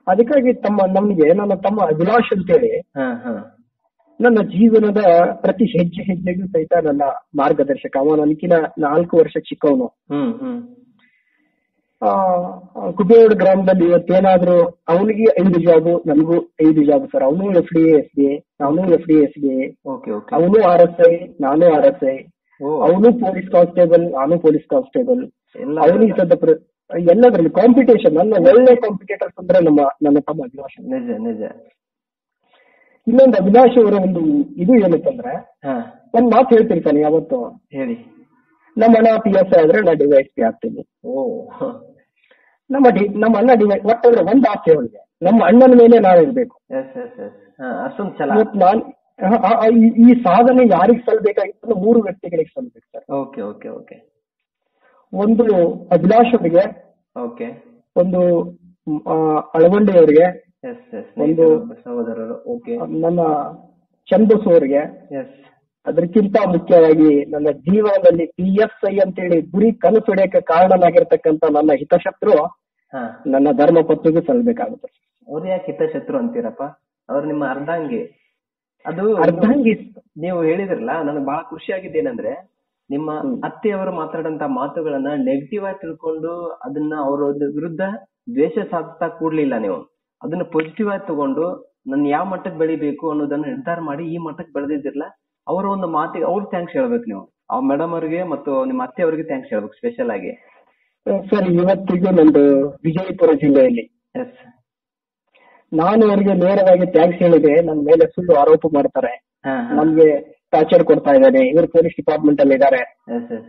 ಅದಕ್ಕಾಗಿ ತಮ್ಮ ನಮ್ಗೆ ನನ್ನ ತಮ್ಮ ಅಭಿಲಾಷ್ ಅಂತೇಳಿ ಹಾ ಹಾ. ನನ್ನ ಜೀವನದ ಪ್ರತಿ ಹೆಜ್ಜೆ ಹೆಜ್ಜೆಗೂ ಸಹಿತ ನನ್ನ ಮಾರ್ಗದರ್ಶಕ. ಅವನ ಅನ್ಕಿನ ನಾಲ್ಕು ವರ್ಷ ಚಿಕ್ಕವನು. ಕುಬೇಡ್ ಗ್ರಾಮದಲ್ಲಿ ಇವತ್ತೇನಾದ್ರೂ ಅವನಿಗೆ ಐದು ಜಾಬ್ ನನಗೂ ಐದು ಜಾಬ್ ಸರ್ ಅವನು ಎಫ್ ಡಿ ಎಸ್ ಬಿ ನಾನು ಎಫ್ ಡಿ ಎಸ್ ಬಿ ಅವನು ಆರ್ ಎಸ್ ಐ ನಾನು ಆರ್ ಎಸ್ ಐ ಅವನು ಪೊಲೀಸ್ ಕಾನ್ಸ್ಟೇಬಲ್ ನಾನು ಪೊಲೀಸ್ ಕಾನ್ಸ್ಟೇಬಲ್ ಅವನಿಗೆ ಪ್ರ- ಎಲ್ಲದರಲ್ಲಿ ಕಾಂಪಿಟೇಷನ್ ನನ್ನ ಒಳ್ಳೆ ಕಾಂಪಿಟೇಟರ್ಸ್ ಅಂದ್ರೆ ನಮ್ಮ ನನ್ನ ತಮ್ಮ ಅಭಿಲಾಷ್ ನಿಜ ನಿಜ. ಇನ್ನೊಂದು ಅಭಿಲಾಷ್ ಅವರ ಒಂದು ಇದು ಏನಂತಂದ್ರೆ ಒಂದ್ ಮಾತು ಹೇಳ್ತಿರ್ತಾನೆ ಯಾವತ್ತು. ಹೇಳಿ. ನಮ್ಮ ಅಣ್ಣ ಪಿ ಎಸ್ ಆದ್ರೆ ನಾ ಡಿವೈಸ್ ಪಿ ಆಗ್ತೀನಿ ಓ. ನಮ್ಮ ಡಿ ನಮ್ಮ ಅಣ್ಣ ಡಿವೈಸ್ ಒಟ್ಟಂದ್ರೆ ಒಂದ್ ಆಸೆ ಅವಳಿಗೆ. ನಮ್ಮ ಅಣ್ಣನ ಮೇಲೆ ನಾವು ಇರ್ಬೇಕು. ಎಸ್ ಎಸ್ ಎಸ್ ಹಾ ಅಷ್ಟೊಂದು ಛಲ. ಇವತ್ತು ನಾನ್ ಈ- ಸಾಧನೆ ಯಾರಿಗೆ ಸಲ್ಬೇಕಾಗಿತ್ತು ಮೂರು ವ್ಯಕ್ತಿಗಳಿಗೆ ಸಲ್ಬೇಕು ಸರ್. ಓಕೆ ಓಕೆ ಓಕೆ ಒಂದು ಅಭಿಲಾಷ್ ಅವರಿಗೆ. ಓಕೆ ಒಂದು ಅಳವಂಡೆ ಅವರಿಗೆ. ಒಂದು- ಸಹೋದರರು. ಓಕೆ ನಮ್ಮ ಚಂದಸು ಅವರಿಗೆ. ಎಸ್ ಅದಕ್ಕಿಂತ ಮುಖ್ಯವಾಗಿ ನನ್ನ ಜೀವನದಲ್ಲಿ ಪಿ ಎಸ್ ಐ ಅಂತೇಳಿ ಗುರಿ ಕನಸು ಹೊಡೆಯಕ್ಕೆ ಕಾರಣನಾಗಿರ್ತಕ್ಕಂಥ ನನ್ನ ಹಿತಶತ್ರು ನನ್ನ ಧರ್ಮ ಪತ್ನಿಗೂ ಸಲ್ಬೇಕಾಗುತ್ತೆ ಅವ್ರು ಯಾಕೆ ಹಿತಶತ್ರು ಅಂತೀರಪ್ಪ? ಅವ್ರು ನಿಮ್ಮ ಅರ್ಧಾಂಗಿ. ಅದು ಅರ್ಧಾಂಗಿ. ನೀವು ಹೇಳಿದ್ರಲ್ಲ ನನಗೆ ಬಹಳ ಖುಷಿ ಏನಂದ್ರೆ ನಿಮ್ಮ ಅತ್ತೆಯವರು ಮಾತಾಡಂತ ಮಾತುಗಳನ್ನ ನೆಗೆಟಿವ್ ಆಗಿ ತಿಳ್ಕೊಂಡು ಅದನ್ನ ಅವರ ವಿರುದ್ಧ ದ್ವೇಷ ಸಾಧಿಸ್ತಾ ಕೂಡ್ಲಿಲ್ಲ ನೀವು. ಅದನ್ನ ಪಾಸಿಟಿವ್ ಆಗಿ ತಗೊಂಡು ನನ್ ಯಾವ ಮಟ್ಟಕ್ಕೆ ಬೆಳಿಬೇಕು ಅನ್ನೋದನ್ನ ನಿರ್ಧಾರ ಮಾಡಿ ಈ ಮಟ್ಟಕ್ಕೆ ಬೆಳೆದಿದ್ದಿರಲ್ಲ ಅವರ ಒಂದು ಮಾತಿಗೆ ಅವ್ರು ಥ್ಯಾಂಕ್ಸ್ ಹೇಳ್ಬೇಕು ನೀವು. ಆ ಮೇಡಮ್ ಅವರಿಗೆ ಮತ್ತು ನಿಮ್ಮ ಅತ್ತೆ ಅವರಿಗೆ ಥ್ಯಾಂಕ್ಸ್ ಹೇಳ್ಬೇಕು ಸ್ಪೆಷಲ್ ಆಗಿ. ಸರ್ ಇವತ್ತಿಗೂ ನಂದು ವಿಜಯಪುರ ಜಿಲ್ಲೆಯಲ್ಲಿ. ಎಸ್ ನಾನು ಅವರಿಗೆ ನೇರವಾಗಿ ಥ್ಯಾಂಕ್ಸ್ ಹೇಳಿದೆ ನನ್ನ ಮೇಲೆ ಸುಳ್ಳು ಆರೋಪ ಮಾಡ್ತಾರೆ. ನಮ್ಗೆ ಟಾರ್ಚರ್ ಕೊಡ್ತಾ ಇದ್ದಾರೆ. ಇವರು ಪೊಲೀಸ್ ಡಿಪಾರ್ಟ್ಮೆಂಟ್ ಅಲ್ಲಿ ಇದ್ದಾರೆ.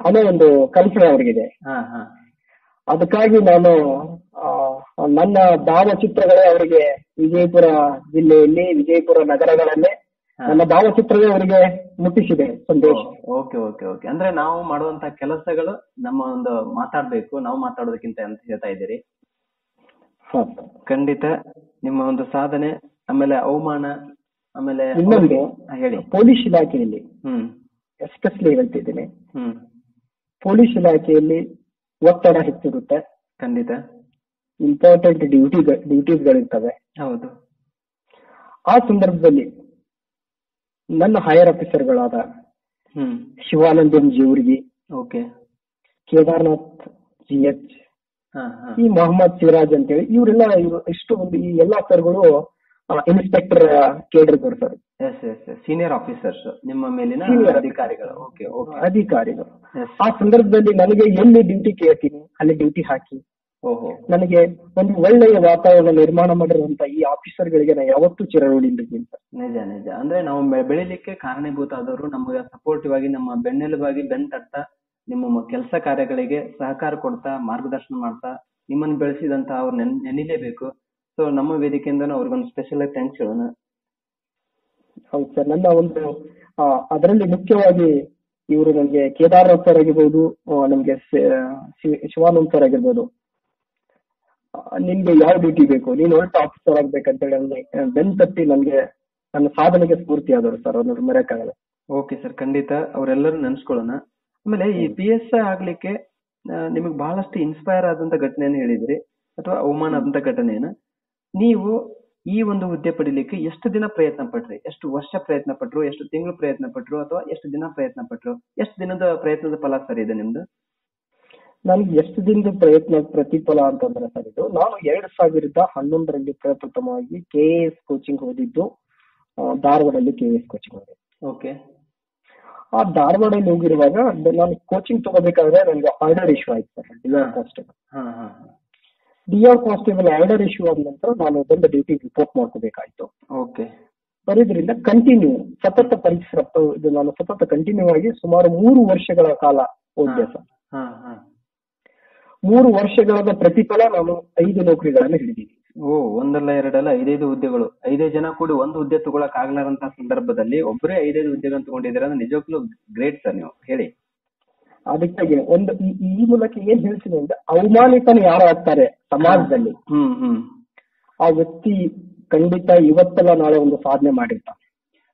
ಅನ್ನೋ ಒಂದು ಕಲ್ಪನೆ ಅವ್ರಿಗಿದೆ. ಹಾ ಹಾ. ಅದಕ್ಕಾಗಿ ನಾನು ನನ್ನ ಭಾವಚಿತ್ರಗಳೇ ಅವರಿಗೆ ವಿಜಯಪುರ ಜಿಲ್ಲೆಯಲ್ಲಿ ವಿಜಯಪುರ ನಗರಗಳಲ್ಲೇ ನನ್ನ ಭಾವಚಿತ್ರವೇ ಅವರಿಗೆ ಮುಟ್ಟಿಸಿದೆ ಸಂದೇಶ. Okay okay okay. ಅಂದ್ರೆ ನಾವು ಮಾಡುವಂತ ಕೆಲಸಗಳು ನಮ್ಮ ಒಂದು ಮಾತಾಡ್ಬೇಕು ನಾವು ಮಾತಾಡೋದಕ್ಕಿಂತ ಅಂತ ಹೇಳ್ತಾ ಇದ್ದೀರಿ. ಖಂಡಿತ ನಿಮ್ಮ ಒಂದು ಸಾಧನೆ ಆಮೇಲೆ ಅವಮಾನ ಆಮೇಲೆ ಇನ್ನೊಂದು ಹೇಳಿ. ಪೊಲೀಸ್ ಇಲಾಖೆಯಲ್ಲಿ ಹ್ಮ್. ಎಸ್ಪೆಷಲಿ ಹೇಳ್ತಿದ್ದೀನಿ ಹ್ಮ್. ಪೊಲೀಸ್ ಇಲಾಖೆಯಲ್ಲಿ ಒತ್ತಡ ಹೆಚ್ಚಿರುತ್ತೆ. ಖಂಡಿತ. ಇಂಪಾರ್ಟೆಂಟ್ ಡ್ಯೂಟಿ ಡ್ಯೂಟೀಸ್ ಗಳಿರ್ತವೆ. ಹೌದು. ಆ ಸಂದರ್ಭದಲ್ಲಿ ನನ್ನ ಹೈಯರ್ ಆಫೀಸರ್ಗಳಾದ ಹ್ಮ್. ಶಿವಾನಂದ್ ಎಂ ಅವರಿಗೆ ಓಕೆ ಕೇದಾರ್ನಾಥ್ ಜಿ ಎಚ್ ಈ ಮೊಹಮ್ಮದ್ ಸಿರಾಜ್ ಅಂತೇಳಿ ಇವರೆಲ್ಲ ಇವ್ರು ಇಷ್ಟು ಒಂದು ಈ ಎಲ್ಲಾ ಸರ್ಗಳು ಇನ್ಸ್ಪೆಕ್ಟರ್ ಕೇಡರ್ದವ್ರು ಸರ್ ಸೀನಿಯರ್ ಆಫೀಸರ್ಸ್ ನಿಮ್ಮ ಮೇಲಿನ ಅಧಿಕಾರಿಗಳು. ಓಕೆ ಓಕೆ ಅಧಿಕಾರಿಗಳು. ಆ ಸಂದರ್ಭದಲ್ಲಿ ನನಗೆ ಎಲ್ಲಿ ಡ್ಯೂಟಿ ಕೇಳ್ತೀನಿ ಅಲ್ಲಿ ಡ್ಯೂಟಿ ಹಾಕಿ. ನನಗೆ ಒಂದು ಒಳ್ಳೆಯ ವಾತಾವರಣ ನಿರ್ಮಾಣ ಮಾಡಿರುವಂತ ಈ ಆಫೀಸರ್ ಗಳಿಗೆ ನಾ ಯಾವತ್ತೂ ಸರ್ ನಿಜ ನಿಜ. ಅಂದ್ರೆ ನಾವು ಬೆಳಿಲಿಕ್ಕೆ ಕಾರಣೀಭೂತ ಆದವರು ನಮಗೆ ಸಪೋರ್ಟಿವ್ ಆಗಿ ನಮ್ಮ ಬೆನ್ನೆಲುಬಾಗಿ ಬೆನ್ ತಟ್ಟಾ ನಿಮ್ಮ ಕೆಲಸ ಕಾರ್ಯಗಳಿಗೆ ಸಹಕಾರ ಕೊಡ್ತಾ ಮಾರ್ಗದರ್ಶನ ಮಾಡ್ತಾ ನಿಮ್ಮನ್ನು ಬೆಳೆಸಿದಂತ ಅವ್ರು ನೆನ್ ನೆನಿಲೇಬೇಕು. ಸೊ ನಮ್ಮ ವೇದಿಕೆಯಿಂದ ಅವ್ರಿಗೊಂದು ಸ್ಪೆಷಲ್ ಆಗಿ ಥ್ಯಾಂಕ್ಸ್ ಹೇಳೋಣ. ಹೌದು ಸರ್. ನನ್ನ ಒಂದು ಅದರಲ್ಲಿ ಮುಖ್ಯವಾಗಿ ಇವರು ನನಗೆ ಕೇದಾರ್ ಸರ್ ಆಗಿರ್ಬೋದು ನಮ್ಗೆ ಶಿವಾನಂದ್ ಸರ್ ಆಗಿರ್ಬೋದು ನಿನ್ಗೆ ಯಾವ ಡ್ಯೂಟಿ ಬೇಕು? ನೀನು ಒಳ್ಳೆ ಆಫೀಸರ್ ಆಗ್ಬೇಕಂತೇಳಿ ಬೆನ್ ತಟ್ಟಿ ನನ್ಗೆ ನನ್ನ ಸಾಧನೆಗೆ ಸ್ಫೂರ್ತಿ ಆದವರು ಸರ್ ಅವ್ರನ್ನ ಮರೆಯಕ್ಕಾಗಲ್ಲ ಓಕೆ ಸರ್ ಖಂಡಿತ ಅವರೆಲ್ಲರೂ ನೆನ್ಸ್ಕೊಳ್ಳೋಣ. ಆಮೇಲೆ ಈ ಪಿ ಎಸ್ ಐ ಆಗ್ಲಿಕ್ಕೆ ನಿಮಗೆ ಬಹಳಷ್ಟು ಇನ್ಸ್ಪೈರ್ ಆದಂತ ಘಟನೆಯನ್ನು ಹೇಳಿದ್ರಿ ಅಥವಾ ಅವಮಾನ ಆದಂತ ಘಟನೆಯನ್ನ. ನೀವು ಈ ಒಂದು ಹುದ್ದೆ ಪಡಿಲಿಕ್ಕೆ ಎಷ್ಟು ದಿನ ಪ್ರಯತ್ನ ಪಟ್ರಿ? ಎಷ್ಟು ವರ್ಷ ಪ್ರಯತ್ನ ಪಟ್ರು? ಎಷ್ಟು ತಿಂಗಳು ಪ್ರಯತ್ನ ಪಟ್ರು? ಅಥವಾ ಎಷ್ಟು ದಿನ ಪ್ರಯತ್ನ ಪಟ್ರು? ಎಷ್ಟು ದಿನದ ಪ್ರಯತ್ನದ ಫಲ ಸರ್ ಇದೆ ನಿಮ್ದು? ನನಗೆ ಎಷ್ಟು ದಿನದ ಪ್ರಯತ್ನ ಪ್ರತಿಫಲ ಅಂತಂದ್ರೆ ಸರ್ ಇದು ನಾನು ಎರಡ್ ಸಾವಿರದ ಹನ್ನೊಂದರಲ್ಲಿ ಪ್ರಪ್ರಥಮವಾಗಿ ಕೆ ಎ ಎಸ್ ಕೋಚಿಂಗ್ ಓದಿದ್ದು ಧಾರವಾಡಲ್ಲಿ ಕೆ ಎ ಎಸ್ ಕೋಚಿಂಗ್ ಓದಿದ್ದು. ಓಕೆ ಆ ಧಾರವಾಡಲ್ಲಿ ಹೋಗಿರುವಾಗ ನಾನು ಕೋಚಿಂಗ್ ತಗೋಬೇಕಾದ್ರೆ ನನಗೆ ಆರ್ಡರ್ ಇಶ್ಯೂ ಆಯ್ತು ಸರ್ ಡಿ ಆರ್ ಕಾನ್ಸ್ಟೇಬಲ್ ಹಾ ಹಾ. D R constable order issue ಆದ ನಂತರ ನಾನು ಬಂದು ಡ್ಯೂಟಿ ರಿಪೋರ್ಟ್ ಮಾಡ್ಕೋಬೇಕಾಯ್ತು. ಓಕೆ ಬರೋದ್ರಿಂದ ಕಂಟಿನ್ಯೂ ಸತತ ಪರಿಸರ ಇದು ನಾನು ಸತತ ಕಂಟಿನ್ಯೂ ಆಗಿ ಸುಮಾರು ಮೂರು ವರ್ಷಗಳ ಕಾಲ ಓದಿದೆ ಸರ್. ಮೂರು ವರ್ಷಗಳ ಪ್ರತಿಫಲ ನಾನು ಐದು ನೌಕರಿಗಳನ್ನ ಹಿಡಿದೀನಿ ಓ ಒಂದಲ್ಲ ಎರಡಲ್ಲ ಐದೈದು ಹುದ್ದೆಗಳು. ಐದೈದು ಜನ ಕೂಡಿ ಒಂದು ಹುದ್ದೆ ತಗೊಳಕ್ ಆಗ್ಲಾರಂತ ಸಂದರ್ಭದಲ್ಲಿ ಒಬ್ಬರೇ ಐದೈದು ಹುದ್ದೆ ತಗೊಂಡಿದ್ದೀರಾ ಅಂದ್ರೆ ನಿಜಕ್ಕೂ ಗ್ರೇಟ್ ಸರ್ ನೀವು. ಹೇಳಿ. ಅದಕ್ಕಾಗಿ ಒಂದು ಈ- ಮೂಲಕ ಏನ್ ಹೇಳ್ತೀನಿ ಅಂದ್ರೆ ಅವಮಾನಿತನ ಯಾರು ಆಗ್ತಾರೆ ಸಮಾಜದಲ್ಲಿ? ಹ್ಮ್ ಹ್ಮ್ ಆ ವ್ಯಕ್ತಿ ಖಂಡಿತ ಇವತ್ತಲ್ಲ ನಾಳೆ ಒಂದು ಸಾಧನೆ ಮಾಡಿರ್ತಾನೆ.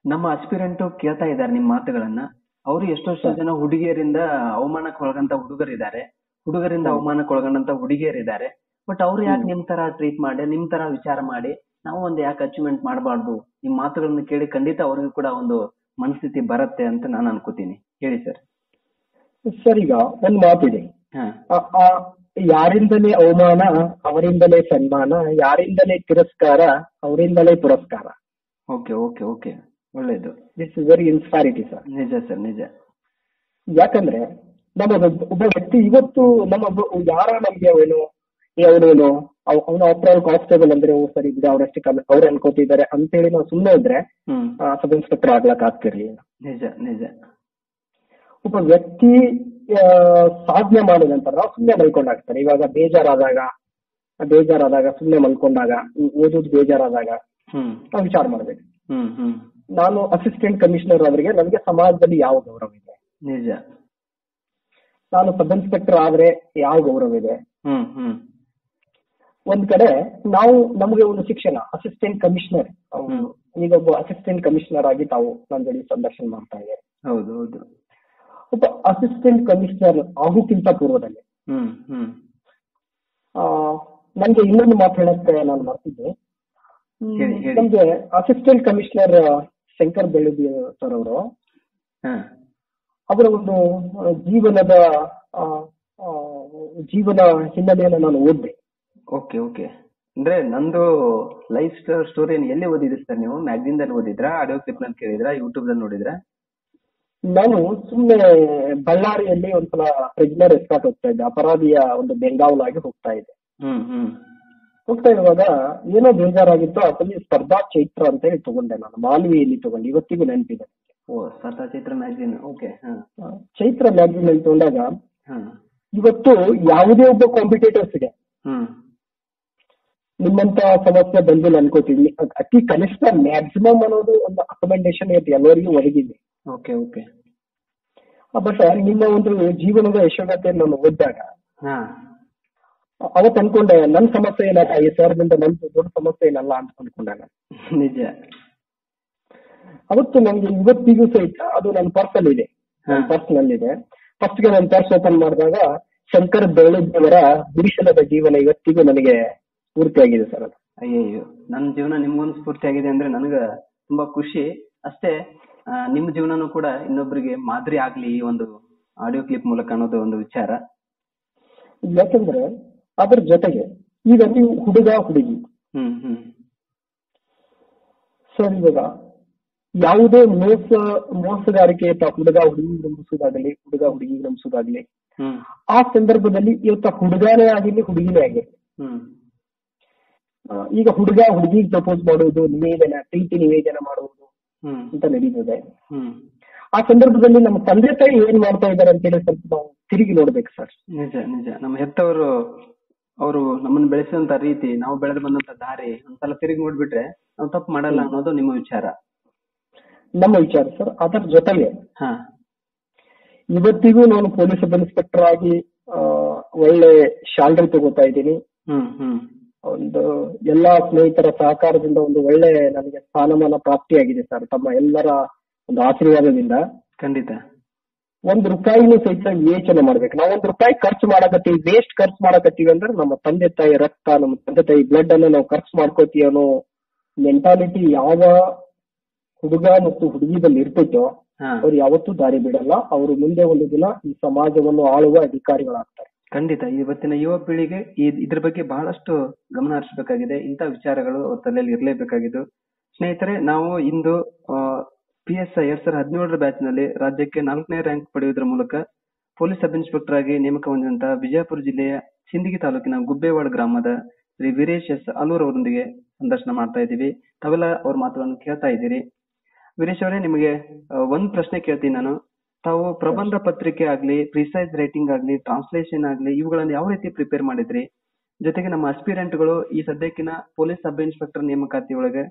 ನಮ್ಮ ಅಸ್ಪಿರೆಂಟ್ ಕೇಳ್ತಾ ಇದ್ದಾರೆ ನಿಮ್ಮ ಮಾತುಗಳನ್ನ. ಅವರು ಎಷ್ಟೋ ಜನ ಹುಡುಗಿಯರಿಂದ ಅವಮಾನಕ್ಕೆ ಒಳಗಂತ ಹುಡುಗರಿದ್ದಾರೆ. ಹುಡುಗರಿಂದ ಅವಮಾನಕ್ಕೆ ಒಳಗೊಂಡಂತ ಹುಡುಗಿಯರಿದ್ದಾರೆ. ಬಟ್ ಅವ್ರು ಯಾಕೆ ನಿಮ್ ತರ ಟ್ರೀಟ್ ಮಾಡಿ ನಿಮ್ ತರ ವಿಚಾರ ಮಾಡಿ ನಾವು ಒಂದು ಯಾಕೆ ಅಚೀವ್ಮೆಂಟ್ ಮಾಡಬಾರ್ದು? ನಿಮ್ ಮಾತುಗಳನ್ನ ಕೇಳಿ ಖಂಡಿತ ಅವ್ರಿಗೂ ಕೂಡ ಒಂದು ಮನಸ್ಥಿತಿ ಬರುತ್ತೆ ಅಂತ ನಾನು ಅನ್ಕೋತೀನಿ. ಹೇಳಿ ಸರ್ ಸರ್ ಈಗ ಒಂದ್ ಮಾತಿದೆ ಯಾರಿಂದಲೇ ಅವಮಾನ ಅವರಿಂದಲೇ ಸನ್ಮಾನ ಯಾರಿಂದಲೇ ತಿರಸ್ಕಾರ ಅವರಿಂದಲೇ ಪುರಸ್ಕಾರ? ಓಕೆ ಓಕೆ ಓಕೆ ಒಳ್ಳೇದು. This is very inspiring sir ನಿಜ ಸರ್ ನಿಜ. ಯಾಕಂದ್ರೆ ನಮ್ಮ ಒಬ್ಬ- ವ್ಯಕ್ತಿ ಇವತ್ತು ನಮ್ಮ ಯಾರ ನಮ್ಗೆ ಅವನು ಅವನೇನು ಅವನ ಆಫ್ಟರ್ ಕಾನ್ಸ್ಟೇಬಲ್ ಅಂದ್ರೆ ಓ ಸರಿ ಬಿಡ ಅವ್ರಷ್ಟೇ ಅವ್ರು ಅನ್ಕೋತಿದ್ದಾರೆ ಅಂತೇಳಿ ನಾವು ಸುಮ್ಮನೆ ಇದ್ರೆ ಸಬ್ ಇನ್ಸ್ಪೆಕ್ಟರ್ ಆಗ್ಲಕ್ ಆಗ್ತಿರ್ಲಿಲ್ಲ ನಿಜ ನಿಜ. ಒಬ್ಬ ವ್ಯಕ್ತಿ ಸಾಧನೆ ಮಾಡಿದ ನಂತರ ನಾವು ಸುಮ್ಮನೆ ಮಲ್ಕೊಂಡಾಗ್ತಾರೆ. ಇವಾಗ ಬೇಜಾರಾದಾಗ ಬೇಜಾರಾದಾಗ ಸುಮ್ಮನೆ ಮಲ್ಕೊಂಡಾಗ ಓದೋದು ಬೇಜಾರಾದಾಗ ಹ್ಮ್. ನಾವು ವಿಚಾರ ಮಾಡ್ಬೇಕು. ಹ್ಮ್ ಹ್ಮ್. ನಾನು ಅಸಿಸ್ಟೆಂಟ್ ಕಮಿಷನರ್ ಅವರಿಗೆ ನನಗೆ ಸಮಾಜದಲ್ಲಿ ಯಾವ ಗೌರವ ಇದೆ? ನಿಜ. ನಾನು ಸಬ್ ಇನ್ಸ್ಪೆಕ್ಟರ್ ಆದ್ರೆ ಯಾವ ಗೌರವ ಇದೆ? ಒಂದ್ ಕಡೆ ನಾವು ನಮಗೆ ಒಂದು ಶಿಕ್ಷಣ ಅಸಿಸ್ಟೆಂಟ್ ಕಮಿಷನರ್. ಈಗ ಒಬ್ಬ ಅಸಿಸ್ಟೆಂಟ್ ಕಮಿಷನರ್ ಆಗಿ ತಾವು ನನ್ನ ಜೊತೆ ಸಂದರ್ಶನ ಮಾಡ್ತಾ ಇದ್ದಾರೆ. ಹೌದು ಒಬ್ಬ ಅಸಿಸ್ಟೆಂಟ್ ಕಮಿಷನರ್ ಆಗೋಕ್ಕಿಂತ ಪೂರ್ವದಲ್ಲಿ. ನನ್ಗೆ ಇನ್ನೊಂದು ಮಾತು ಹೇಳಕ್ಕೆ ನಾನು ಮಾಡ್ತಿದ್ದೆ. ನಮ್ಗೆ assistant commissioner Shankar Beladi sir ಅವರು ಅವರ ಒಂದು ಜೀವನದ ಜೀವನ ಹಿನ್ನೆಲೆಯನ್ನು ನಾನು ಓದಿದೆ. Okay okay. ಅಂದ್ರೆ ನಂದು ಲೈಫ್ ಸ್ಟೋರಿಯನ್ನು ಎಲ್ಲಿ ಓದಿದ್ರಿ ಸರ್ ನೀವು? ಮ್ಯಾಗ್ಝಿನ್ ದಲ್ಲಿ ಓದಿದ್ರಾ? ಆಡಿಯೋ ಕ್ಲಿಪ್ನಲ್ಲಿ ಕೇಳಿದ್ರಾ? ಯೂಟ್ಯೂಬ್ನಲ್ಲಿ ನೋಡಿದ್ರಾ? ನಾನು ಸುಮ್ಮನೆ ಬಳ್ಳಾರಿಯಲ್ಲಿ ಒಂದ್ಸಲ ಪ್ರೆಗ್ನರ್ ರೆಸ್ಟಾರ್ಟ್ ಹೋಗ್ತಾ ಇದ್ದೆ. ಅಪರಾಧಿಯ ಒಂದು ಬೆಂಗಾವಲಾಗಿ ಹೋಗ್ತಾ ಇದ್ದೆ. ಹ್ಮ್ ಹ್ಮ್. ಹೋಗ್ತಾ ಇರುವಾಗ ಏನೋ ಬೇಜಾರಾಗಿತ್ತು. ಅದರಲ್ಲಿ ಸ್ಪರ್ಧಾ ಚೈತ್ರ ಅಂತ ಹೇಳಿ ತಗೊಂಡೆ ನಾನು. ಮಾಲ್ವಿಯಲ್ಲಿ ತಗೊಂಡೆ. ಇವತ್ತಿಗೂ ನೆನಪಿದೆ. ಓ ಚೈತ್ರ ಮ್ಯಾಗ್ಝಿನ್ ಓಕೆ ಹಾ. ಚೈತ್ರ ಮ್ಯಾಗ್ಝಿನ್ ಅಲ್ಲಿ ತಗೊಂಡಾಗ ಇವತ್ತು ಯಾವುದೇ ಒಬ್ಬ ಕಾಂಪಿಟೇಟರ್ಸ್ ಇದೆ ನಿಮ್ಮಂತ ಸಮಸ್ಯೆ ಬಂದಿಲ್ಲ ಅನ್ಕೋತೀವಿ ಅದ್ ಅತಿ ಕನಿಷ್ಠ ಮ್ಯಾಕ್ಸಿಮಮ್ ಅನ್ನೋದು ಒಂದು ಅಕಮೆಂಡೇಶನ್ ಇವತ್ತು ಎಲ್ಲರಿಗೂ ಒದಗಿದೆ. ಓಕೆ ಓಕೆ ಬಟ್ ನಿಮ್ಮ ಒಂದು ಜೀವನದ ಯಶೋಗಾಥೆ ನಾನು ಓದಿದಾಗ ಹಾ. ಅವತ್ತು ಅನ್ಕೊಂಡೆ ನನ್ನ ಸಮಸ್ಯೆ ಏನಲ್ಲ ಈ ಸರ್ದಿಂದ ನನ್ ದೊಡ್ಡ ಸಮಸ್ಯೆ ಏನಲ್ಲ ಅಂತ ಅನ್ಕೊಂಡೆ ನಾನು [LAUGHS] ನಿಜ. ಅವತ್ತು ನನಗೆ ಇವತ್ತಿಗೂ ಸಹಿತ ಅದು ನನ್ನ ಪರ್ಸಲ್ ಇದೆ ನನ್ನ ಹಾ. ಪರ್ಸ್ ಇದೆ ಫಸ್ಟ್ಗೆ ನಾನು ಪರ್ಸ್ ಓಪನ್ ಮಾಡಿದಾಗ ಶಂಕರ್ ಬೆಳಗ್ಗೆಯವರ ಬಿಡಿಸಲದ ಜೀವನ ಇವತ್ತಿಗೂ ನನಗೆ ಸ್ಫೂರ್ತಿಯಾಗಿದೆ ಸರ್ ಅದು. ಅಯ್ಯಯ್ಯೋ ನನ್ನ ಜೀವನ ನಿಮ್ಗೊಂದು ಸ್ಫೂರ್ತಿ ಆಗಿದೆ ಅಂದ್ರೆ ನನಗ ತುಂಬಾ ಖುಷಿ. ಅಷ್ಟೇ ನಿಮ್ಮ ಜೀವನನೂ ಕೂಡ ಇನ್ನೊಬ್ಬರಿಗೆ ಮಾದರಿ ಆಗ್ಲಿ ಈ ಒಂದು ಆಡಿಯೋ ಕ್ಲಿಪ್ ಮೂಲಕ ಅನ್ನೋದು ಒಂದು ವಿಚಾರ. ಯಾಕಂದ್ರೆ ಅದ್ರ ಜೊತೆಗೆ ಈಗ ನೀವು ಹುಡುಗ ಹುಡುಗಿ. ಹ್ಮ್ ಹ್ಮ್. ಸರ್ ಇವಾಗ ಯಾವುದೇ ಮೋಸ ಮೋಸಗಾರಿಕೆ ಅಥವಾ ಹುಡುಗ ಹುಡುಗಿ ನಂಬಿಸೋದಾಗಲಿ ಹುಡುಗ ಹುಡುಗಿ ನಂಬಿಸೋದಾಗಲಿ ಆ ಸಂದರ್ಭದಲ್ಲಿ ಇವತ್ತ ಹುಡುಗನೇ ಆಗಿರ್ಲಿ ಹುಡುಗಿನೇ ಆಗಿರ್ಲಿ. ಹ್ಮ್. ಈಗ ಹುಡುಗ ಹುಡುಗಿಗೆ ಪ್ರಪೋಸ್ ಮಾಡುವುದು ನಿವೇದನ ಪ್ರೀತಿ ನಿವೇದನ ಮಾಡುವುದು ಹ್ಮ್. ಅಂತ ನಡೀತದೆ. ಹ್ಮ್. ಆ ಸಂದರ್ಭದಲ್ಲಿ ನಮ್ಮ ತಂದೆ ತಾಯಿ ಏನ್ ಮಾಡ್ತಾ ಇದ್ದಾರೆ ಅಂತ ಹೇಳಿ ಸ್ವಲ್ಪ ನಾವು ತಿರುಗಿ ನೋಡ್ಬೇಕು ಸರ್. ನಿಜ ನಿಜ. ನಮ್ಮ ಹೆತ್ತವರು ಅವರು ನಮ್ಮನ್ನ ಬೆಳೆಸಿದಂತ ರೀತಿ ನಾವು ಬೆಳೆದು ಬಂದಂತ ದಾರಿ ಒಂದ್ಸಲ ತಿರುಗಿ ನೋಡ್ಬಿಟ್ರೆ ನಾವು ತಪ್ಪು ಮಾಡಲ್ಲ ಅನ್ನೋದು ನಿಮ್ಮ ವಿಚಾರ. ನಮ್ಮ ವಿಚಾರ ಸರ್ ಅದರ ಜೊತೆಗೆ ಹಾ. ಇವತ್ತಿಗೂ ನಾನು ಪೊಲೀಸ್ ಸಬ್ ಇನ್ಸ್ಪೆಕ್ಟರ್ ಆಗಿ ಒಳ್ಳೆ ಶಾಲ್ರಿ ತಗೋತಾ ಇದ್ದೀನಿ. ಒಂದು ಎಲ್ಲಾ ಸ್ನೇಹಿತರ ಸಹಕಾರದಿಂದ ಒಂದು ಒಳ್ಳೆ ನನಗೆ ಸ್ಥಾನಮಾನ ಪ್ರಾಪ್ತಿಯಾಗಿದೆ ಸರ್ ತಮ್ಮ ಎಲ್ಲರ ಒಂದು ಆಶೀರ್ವಾದದಿಂದ. ಖಂಡಿತ. ಒಂದ್ ರೂಪಾಯಿನೂ ಸಹಿತ ಯೋಚನೆ ಮಾಡ್ಬೇಕು. ನಾವು ಒಂದ್ ರೂಪಾಯಿ ಖರ್ಚು ಮಾಡಕತ್ತೀವಿ ವೇಸ್ಟ್ ಖರ್ಚು ಮಾಡಕತ್ತೀವಿ ಅಂದ್ರೆ ನಮ್ಮ ತಂದೆ ತಾಯಿ ರಕ್ತ ನಮ್ಮ ತಂದೆ ತಾಯಿ ಬ್ಲಡ್ ಅನ್ನು ನಾವು ಖರ್ಚು ಮಾಡ್ಕೋತೀವಿ ಅನ್ನೋ ಮೆಂಟಾಲಿಟಿ ಯಾವ ಹುಡುಗ ಮತ್ತು ಹುಡುಗಿದಲ್ಲಿ ಇರ್ಬಿಟ್ಟು ಅವ್ರು ಯಾವತ್ತೂ ದಾರಿ ಬಿಡಲ್ಲ. ಅವರು ಮುಂದೆ ಒಂದು ದಿನ ಈ ಸಮಾಜವನ್ನು ಆಳುವ ಅಧಿಕಾರಿಗಳಾಗ್ತಾರೆ. ಖಂಡಿತ. ಇವತ್ತಿನ ಯುವ ಪೀಳಿಗೆ ಇದ್- ಇದ್ರ ಬಗ್ಗೆ ಬಹಳಷ್ಟು ಗಮನ ಹರಿಸಬೇಕಾಗಿದೆ. ಇಂತಹ ವಿಚಾರಗಳು ಅವ್ರ ತಲೆಯಲ್ಲಿ ಇರಲೇಬೇಕಾಗಿದ್ದು. ಸ್ನೇಹಿತರೆ ನಾವು ಇಂದು ಪಿ ಎಸ್ ಐ ಎರಡ್ ಸಾವಿರದ ಹದಿನೇಳರ ಬ್ಯಾಚ್ನಲ್ಲಿ ರಾಜ್ಯಕ್ಕೆ ನಾಲ್ಕನೇ ರ್ಯಾಂಕ್ ಪಡೆಯುವುದರ ಮೂಲಕ ಪೊಲೀಸ್ ಸಬ್ ಇನ್ಸ್ಪೆಕ್ಟರ್ ಆಗಿ ನೇಮಕ ಹೊಂದಿದಂತಹ ವಿಜಯಪುರ ಜಿಲ್ಲೆಯ ಸಿಂದಗಿ ತಾಲೂಕಿನ ಗುಬ್ಬೇವಾಡ ಗ್ರಾಮದ ಶ್ರೀ ವೀರೇಶ್ ಎಸ್ ಅಲೂರ್ ಅವರೊಂದಿಗೆ ಸಂದರ್ಶನ ಮಾಡ್ತಾ ಇದ್ದೀವಿ. ತಾವೆಲ್ಲ ಅವ್ರ ಮಾತುಗಳನ್ನು ಕೇಳ್ತಾ ಇದ್ದೀರಿ. ವೀರೇಶ್ ಅವರೇ, ನಿಮಗೆ ಒಂದ್ ಪ್ರಶ್ನೆ ಕೇಳ್ತೀನಿ ನಾನು. ತಾವು ಪ್ರಬಂಧ ಪತ್ರಿಕೆ ಆಗ್ಲಿ ಪ್ರಿಸೈಸ್ ರೈಟಿಂಗ್ ಆಗ್ಲಿ ಟ್ರಾನ್ಸ್ಲೇಷನ್ ಆಗ್ಲಿ, ಇವುಗಳನ್ನ ಯಾವ ರೀತಿ ಪ್ರಿಪೇರ್ ಮಾಡಿದ್ರಿ? ಜೊತೆಗೆ ನಮ್ಮ ಅಸ್ಪಿರೆಂಟ್ಗಳು ಈ ಸದ್ಯಕ್ಕಿನ ಪೊಲೀಸ್ ಸಬ್ ಇನ್ಸ್ಪೆಕ್ಟರ್ ನೇಮಕಾತಿ ಒಳಗೆ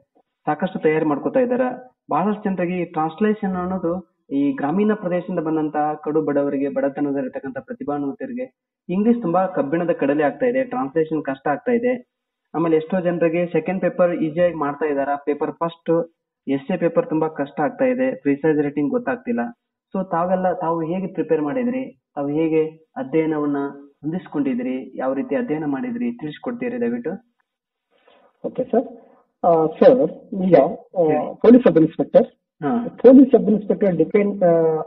ಸಾಕಷ್ಟು ತಯಾರಿ ಮಾಡ್ಕೋತಾ ಇದ್ದಾರೆ? ಬಹಳಷ್ಟು ಜನರಿಗೆ ಈ ಟ್ರಾನ್ಸ್ಲೇಷನ್ ಅನ್ನೋದು ಈ ಗ್ರಾಮೀಣ ಪ್ರದೇಶದಿಂದ ಬಂದಂತಹ ಕಡು ಬಡವರಿಗೆ ಬಡತನದಲ್ಲಿರ್ತಕ್ಕಂಥ ಪ್ರತಿಭಾನ್ವಿತರಿಗೆ ಇಂಗ್ಲಿಷ್ ತುಂಬಾ ಕಬ್ಬಿಣದ ಕಡಲೆ ಆಗ್ತಾ ಇದೆ ಟ್ರಾನ್ಸ್ಲೇಷನ್ ಕಷ್ಟ ಆಗ್ತಾ ಇದೆ. ಆಮೇಲೆ ಎಷ್ಟೋ ಜನರಿಗೆ ಸೆಕೆಂಡ್ ಪೇಪರ್ ಈಸಿಯಾಗಿ ಮಾಡ್ತಾ ಇದಾರ paper first S A paper ತುಂಬಾ ಕಷ್ಟ ಆಗ್ತಾ ಇದೆ ಪ್ರಿಸೈಸ್ ರೇಟಿಂಗ್ ಗೊತ್ತಾಗ್ತಿಲ್ಲ. ಸೊ ತಾವೆಲ್ಲ ತಾವು ಹೇಗೆ ಪ್ರಿಪೇರ್ ಮಾಡಿದ್ರಿ? ತಾವು ಹೇಗೆ ಅಧ್ಯಯನವನ್ನ ಹೊಂದಿಸ್ಕೊಂಡಿದ್ರಿ? ಯಾವ ರೀತಿ ಅಧ್ಯಯನ ಮಾಡಿದ್ರಿ? ತಿಳಿಸ್ಕೊಡ್ತೀರಿ ದಯವಿಟ್ಟು? ಓಕೆ ಸರ್ ಸರ್ ಈಗ police sub inspector police sub inspector depend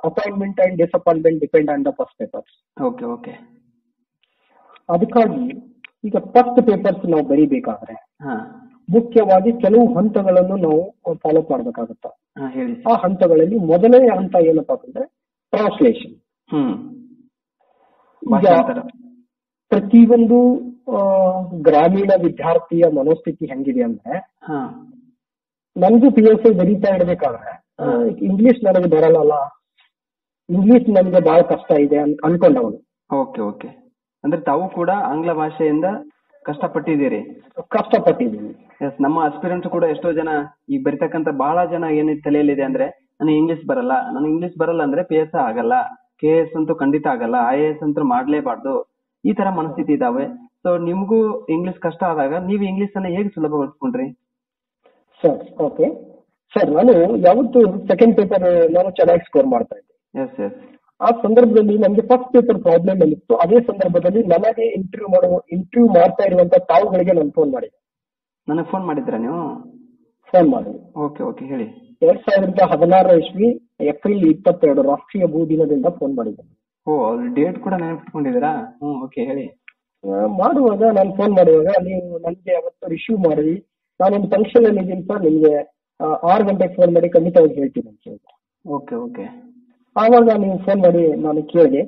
appointment and disappointment depend on the first papers okay okay ಅದಕ್ಕಾಗಿ ಈಗ ಫಸ್ಟ್ ಪೇಪರ್ಸ್ ನಾವು ಬರೀಬೇಕಾದ್ರೆ ಹಾ. ಮುಖ್ಯವಾಗಿ ಕೆಲವು ಹಂತಗಳನ್ನು ನಾವು ಫಾಲೋ ಮಾಡಬೇಕಾಗುತ್ತೆ. ಆ ಹಂತಗಳಲ್ಲಿ ಮೊದಲನೇ ಹಂತ ಏನಪ್ಪಾ ಅಂತಂದ್ರೆ ಟ್ರಾನ್ಸ್ಲೇಷನ್ ಹ್ಮ್. ಈಗ ಪ್ರತಿಯೊಂದು ಗ್ರಾಮೀಣ ವಿದ್ಯಾರ್ಥಿಯ ಮನೋಸ್ಥಿತಿ ಹೆಂಗಿದೆ ಅಂದ್ರೆ ಹಾ. ನನ್ಗೂ ಪಿ ಎಸ್ ಐ ಬರೀತಾ ಇರ್ಬೇಕಾದ್ರೆ ಇಂಗ್ಲಿಷ್ ನನಗೆ ಬರಲ್ಲ ಇಂಗ್ಲಿಷ್ ನನಗೆ ಬಹಳ ಕಷ್ಟ ಇದೆ ಅಂತ ಅನ್ಕೊಂಡವನು. Okay okay. ಅಂದ್ರೆ ತಾವು ಕೂಡ ಆಂಗ್ಲ ಭಾಷೆಯಿಂದ ಕಷ್ಟಪಟ್ಟಿದ್ದೀರಿ. ಕಷ್ಟಪಟ್ಟಿದ್ದೀನಿ. ಎಸ್ ನಮ್ಮ ಅಸ್ಪಿರೆಂಟ್ಸ್ ಕೂಡ ಎಷ್ಟೋ ಜನ ಈಗ ಬರಿತಕ್ಕಂತ ಬಹಳ ಜನ ಏನ್ ತಲೆಯಲ್ಲಿದೆ ಅಂದ್ರೆ ನನಗೆ ಇಂಗ್ಲಿಷ್ ಬರಲ್ಲ. ನನಗೆ ಇಂಗ್ಲಿಷ್ ಬರಲ್ಲ ಅಂದ್ರೆ ಪಿ ಎಸ್ ಆಗಲ್ಲ. ಕೆ ಎಸ್ ಅಂತೂ ಖಂಡಿತ ಆಗಲ್ಲ. ಐ ಎ ಎಸ್ ಅಂತೂ ಮಾಡ್ಲೇಬಾರ್ದು. ಈ ತರ ಮನಸ್ಥಿತಿ ಇದಾವೆ. ಸೊ ನಿಮ್ಗೂ ಇಂಗ್ಲಿಷ್ ಕಷ್ಟ ಆದಾಗ ನೀವು ಇಂಗ್ಲಿಷ್ ಅನ್ನ ಹೇಗೆ ಸುಲಭಗೊಳಿಸ್ಕೊಂಡ್ರಿ ಸರ್ ಓಕೆ ಸರ್ ನಾನು ಯಾವತ್ತು ಸೆಕೆಂಡ್ ಪೇಪರ್ ನಾನು ಚೆನ್ನಾಗಿ ಸ್ಕೋರ್ ಮಾಡ್ತಾ ಇದ್ದೆ. ಎಸ್ ಎಸ್ ಆ ಸಂದರ್ಭದಲ್ಲಿ ನನಗೆ ಫಸ್ಟ್ ಪೇಪರ್ ಪ್ರಾಬ್ಲಮ್ ಅಲ್ಲಿತ್ತು ಅದೇ ಸಂದರ್ಭದಲ್ಲಿ ನನಗೆ ಇಂಟರ್ವ್ಯೂ ಮಾಡುವ ಇಂಟರ್ವ್ಯೂ ಮಾಡ್ತಾ ಇರುವಂತ ತಾವುಗಳಿಗೆ ನಾನು ಫೋನ್ ಮಾಡಿದೆ. ನನಗೆ ಫೋನ್ ಮಾಡಿದ್ರಾ ನೀವು? ಫೋನ್ ಮಾಡಿ ಓಕೆ ಓಕೆ ಹೇಳಿ. ಎರಡ್ ಸಾವಿರದ ಹದಿನಾರರ ಇಸ್ವಿ ಏಪ್ರಿಲ್ ಇಪ್ಪತ್ತೆರಡು ರಾಷ್ಟ್ರೀಯ ಭೂ ದಿನದಿಂದ ಫೋನ್ ಮಾಡಿದ್ದೆ. ಓ ಡೇಟ್ ಕೂಡ ನೆನಪಿಟ್ಕೊಂಡಿದ್ದೀರಾ? ಹ್ಞೂ ಓಕೆ ಹೇಳಿ. ಆ, ಮಾಡುವಾಗ ನಾನು ಫೋನ್ ಮಾಡುವಾಗ ನೀವು ನನಗೆ ಅವತ್ತು ರಿಸೀವ್ ಮಾಡಿ ನಾನೊಂದು ಫಂಕ್ಷನ್ ಅಲ್ಲಿ ಇದ್ದೀನಿ ಸರ್ ನಿಮಗೆ ಆರು ಗಂಟೆಗೆ ಫೋನ್ ಮಾಡಿ ಖಂಡಿತವಾಗಿ ಹೇಳ್ತೀನಿ ಅಂತ ಹೇಳಿದೆ. ಓಕೆ ಓಕೆ ಆವಾಗ ನೀವು ಫೋನ್ ಮಾಡಿ ನಾನು ಕೇಳಿದೆ.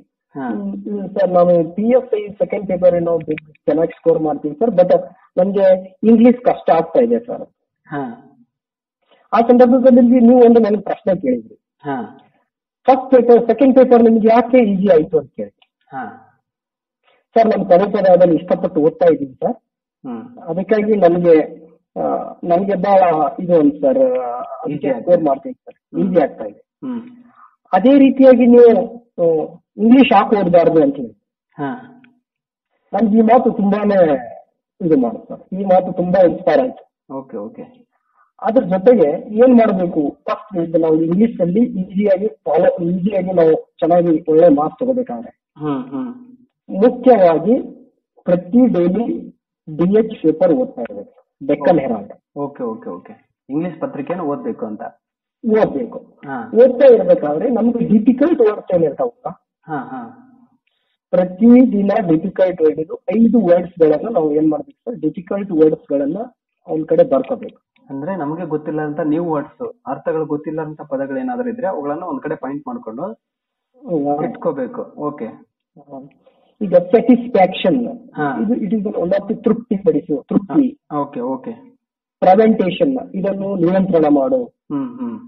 ಸರ್ ನಾನು P F I second paper ಏನೋ ಚೆನ್ನಾಗಿ ಸ್ಕೋರ್ ಮಾಡ್ತೀನಿ ಸರ್ ಬಟ್ ನನಗೆ ಇಂಗ್ಲಿಷ್ ಕಷ್ಟ ಆಗ್ತಾ ಇದೆ ಸರ್. ಹಾ. ಆ ಸಂದರ್ಭದಲ್ಲಿ ನೀವು ಒಂದು ನನಗೆ ಪ್ರಶ್ನೆ ಕೇಳಿದ್ರಿ. ಹಾ. ಫಸ್ಟ್ ಪೇಪರ್ ಸೆಕೆಂಡ್ ಪೇಪರ್ ನಿಮ್ಗೆ ಯಾಕೆ ಈಸಿ ಆಯ್ತು ಅಂತ ಕೇಳಿದ್ರಿ ಹಾ. ಸರ್ ನಾನು ಪದೇ ಅದನ್ನು ಇಷ್ಟಪಟ್ಟು ಓದ್ತಾ ಇದ್ದೀನಿ ಸರ್. ಹ್ಮ್. ಅದಕ್ಕಾಗಿ ನನಗೆ ನನಗೆ ಬಹಳ ಇದು ಒಂದು ಸರ್ ಅದಕ್ಕೆ ಸ್ಕೋರ್. ಮಾಡ್ತೀನಿ ಸರ್. ಈಸಿ ಆಗ್ತಾ ಇದೆ. ಹ್ಮ್. ಅದೇ ರೀತಿಯಾಗಿ ನೀವು ಇಂಗ್ಲಿಷ್ ಯಾಕೆ ಓದಬಾರ್ದು ಅಂತ ಹೇಳಿ. ಹಾ. ನನ್ಗೆ ಈ ಮಾತು ತುಂಬಾನೇ ಇದು ಮಾಡುತ್ತೆ. ಈ ಮಾತು ತುಂಬಾ ಇನ್ಸ್ಪೈರ್ ಆಯ್ತು. Okay okay. ಅದ್ರ ಜೊತೆಗೆ ಏನ್ ಮಾಡಬೇಕು? ಫಸ್ಟ್ ನಾವು ಇಂಗ್ಲಿಷ್ ಅಲ್ಲಿ ಈಸಿಯಾಗಿ ಫಾಲೋ ಈಸಿಯಾಗಿ ನಾವು ಚೆನ್ನಾಗಿ ಒಳ್ಳೆ ಮಾರ್ಕ್ಸ್ ತಗೋಬೇಕಾದ್ರೆ. ಮುಖ್ಯವಾಗಿ ಪ್ರತಿ ಡೈಲಿ ಡಿ ಎಚ್ ಪೇಪರ್ ಓದ್ತಾ ಇರಬೇಕು. Deccan Herald okay okay okay. English ಪತ್ರಿಕೆನ ಓದ್ಬೇಕು ಅಂತ. ಓದ್ಬೇಕು. ಓದ್ತಾ ಇರ್ಬೇಕಾದ್ರೆ ನಮ್ಗೆ ಡಿಫಿಕಲ್ಟ್ ವರ್ಡ್ಸ್ ಏನಿರ್ತಾವಲ್ಲ ಹಾ ಹಾ. ಪ್ರತಿ ದಿನ ಡಿಫಿಕಲ್ಟ್ ವರ್ಡ್ ಇದು ಐದು ವರ್ಡ್ಸ್ ಗಳನ್ನ ನಾವು ಏನ್ ಮಾಡ್ಬೇಕು ಸರ್ ಡಿಫಿಕಲ್ಟ್ ವರ್ಡ್ಸ್ ಗಳನ್ನ ಒಂದ್ ಕಡೆ ಬರ್ಕೋಬೇಕು. ಅಂದ್ರೆ ನಮ್ಗೆ ಗೊತ್ತಿಲ್ಲ ಅಂತ ನ್ಯೂ ವರ್ಡ್ಸ್ ಅರ್ಥಗಳು ಗೊತ್ತಿಲ್ಲ ಅಂತ ಪದಗಳು ಏನಾದ್ರು ಇದ್ರೆ ಅವುಗಳನ್ನ ಒಂದ್ ಕಡೆ ಪಾಯಿಂಟ್ ಮಾಡ್ಕೊಂಡು ಇಟ್ಕೋಬೇಕು. ಓಕೆ ಈಗ ಸ್ಯಾಟಿಸ್ಫ್ಯಾಕ್ಷನ್. ಇದು it is one of the ತೃಪ್ತಿ ಪಡಿಸು ತೃಪ್ತಿ. ಓಕೆ ಓಕೆ ಪ್ರೆಸೆಂಟೇಷನ್ ಇದನ್ನು ನಿಯಂತ್ರಣ ಮಾಡು. ಹ್ಮ್ ಹ್ಮ್.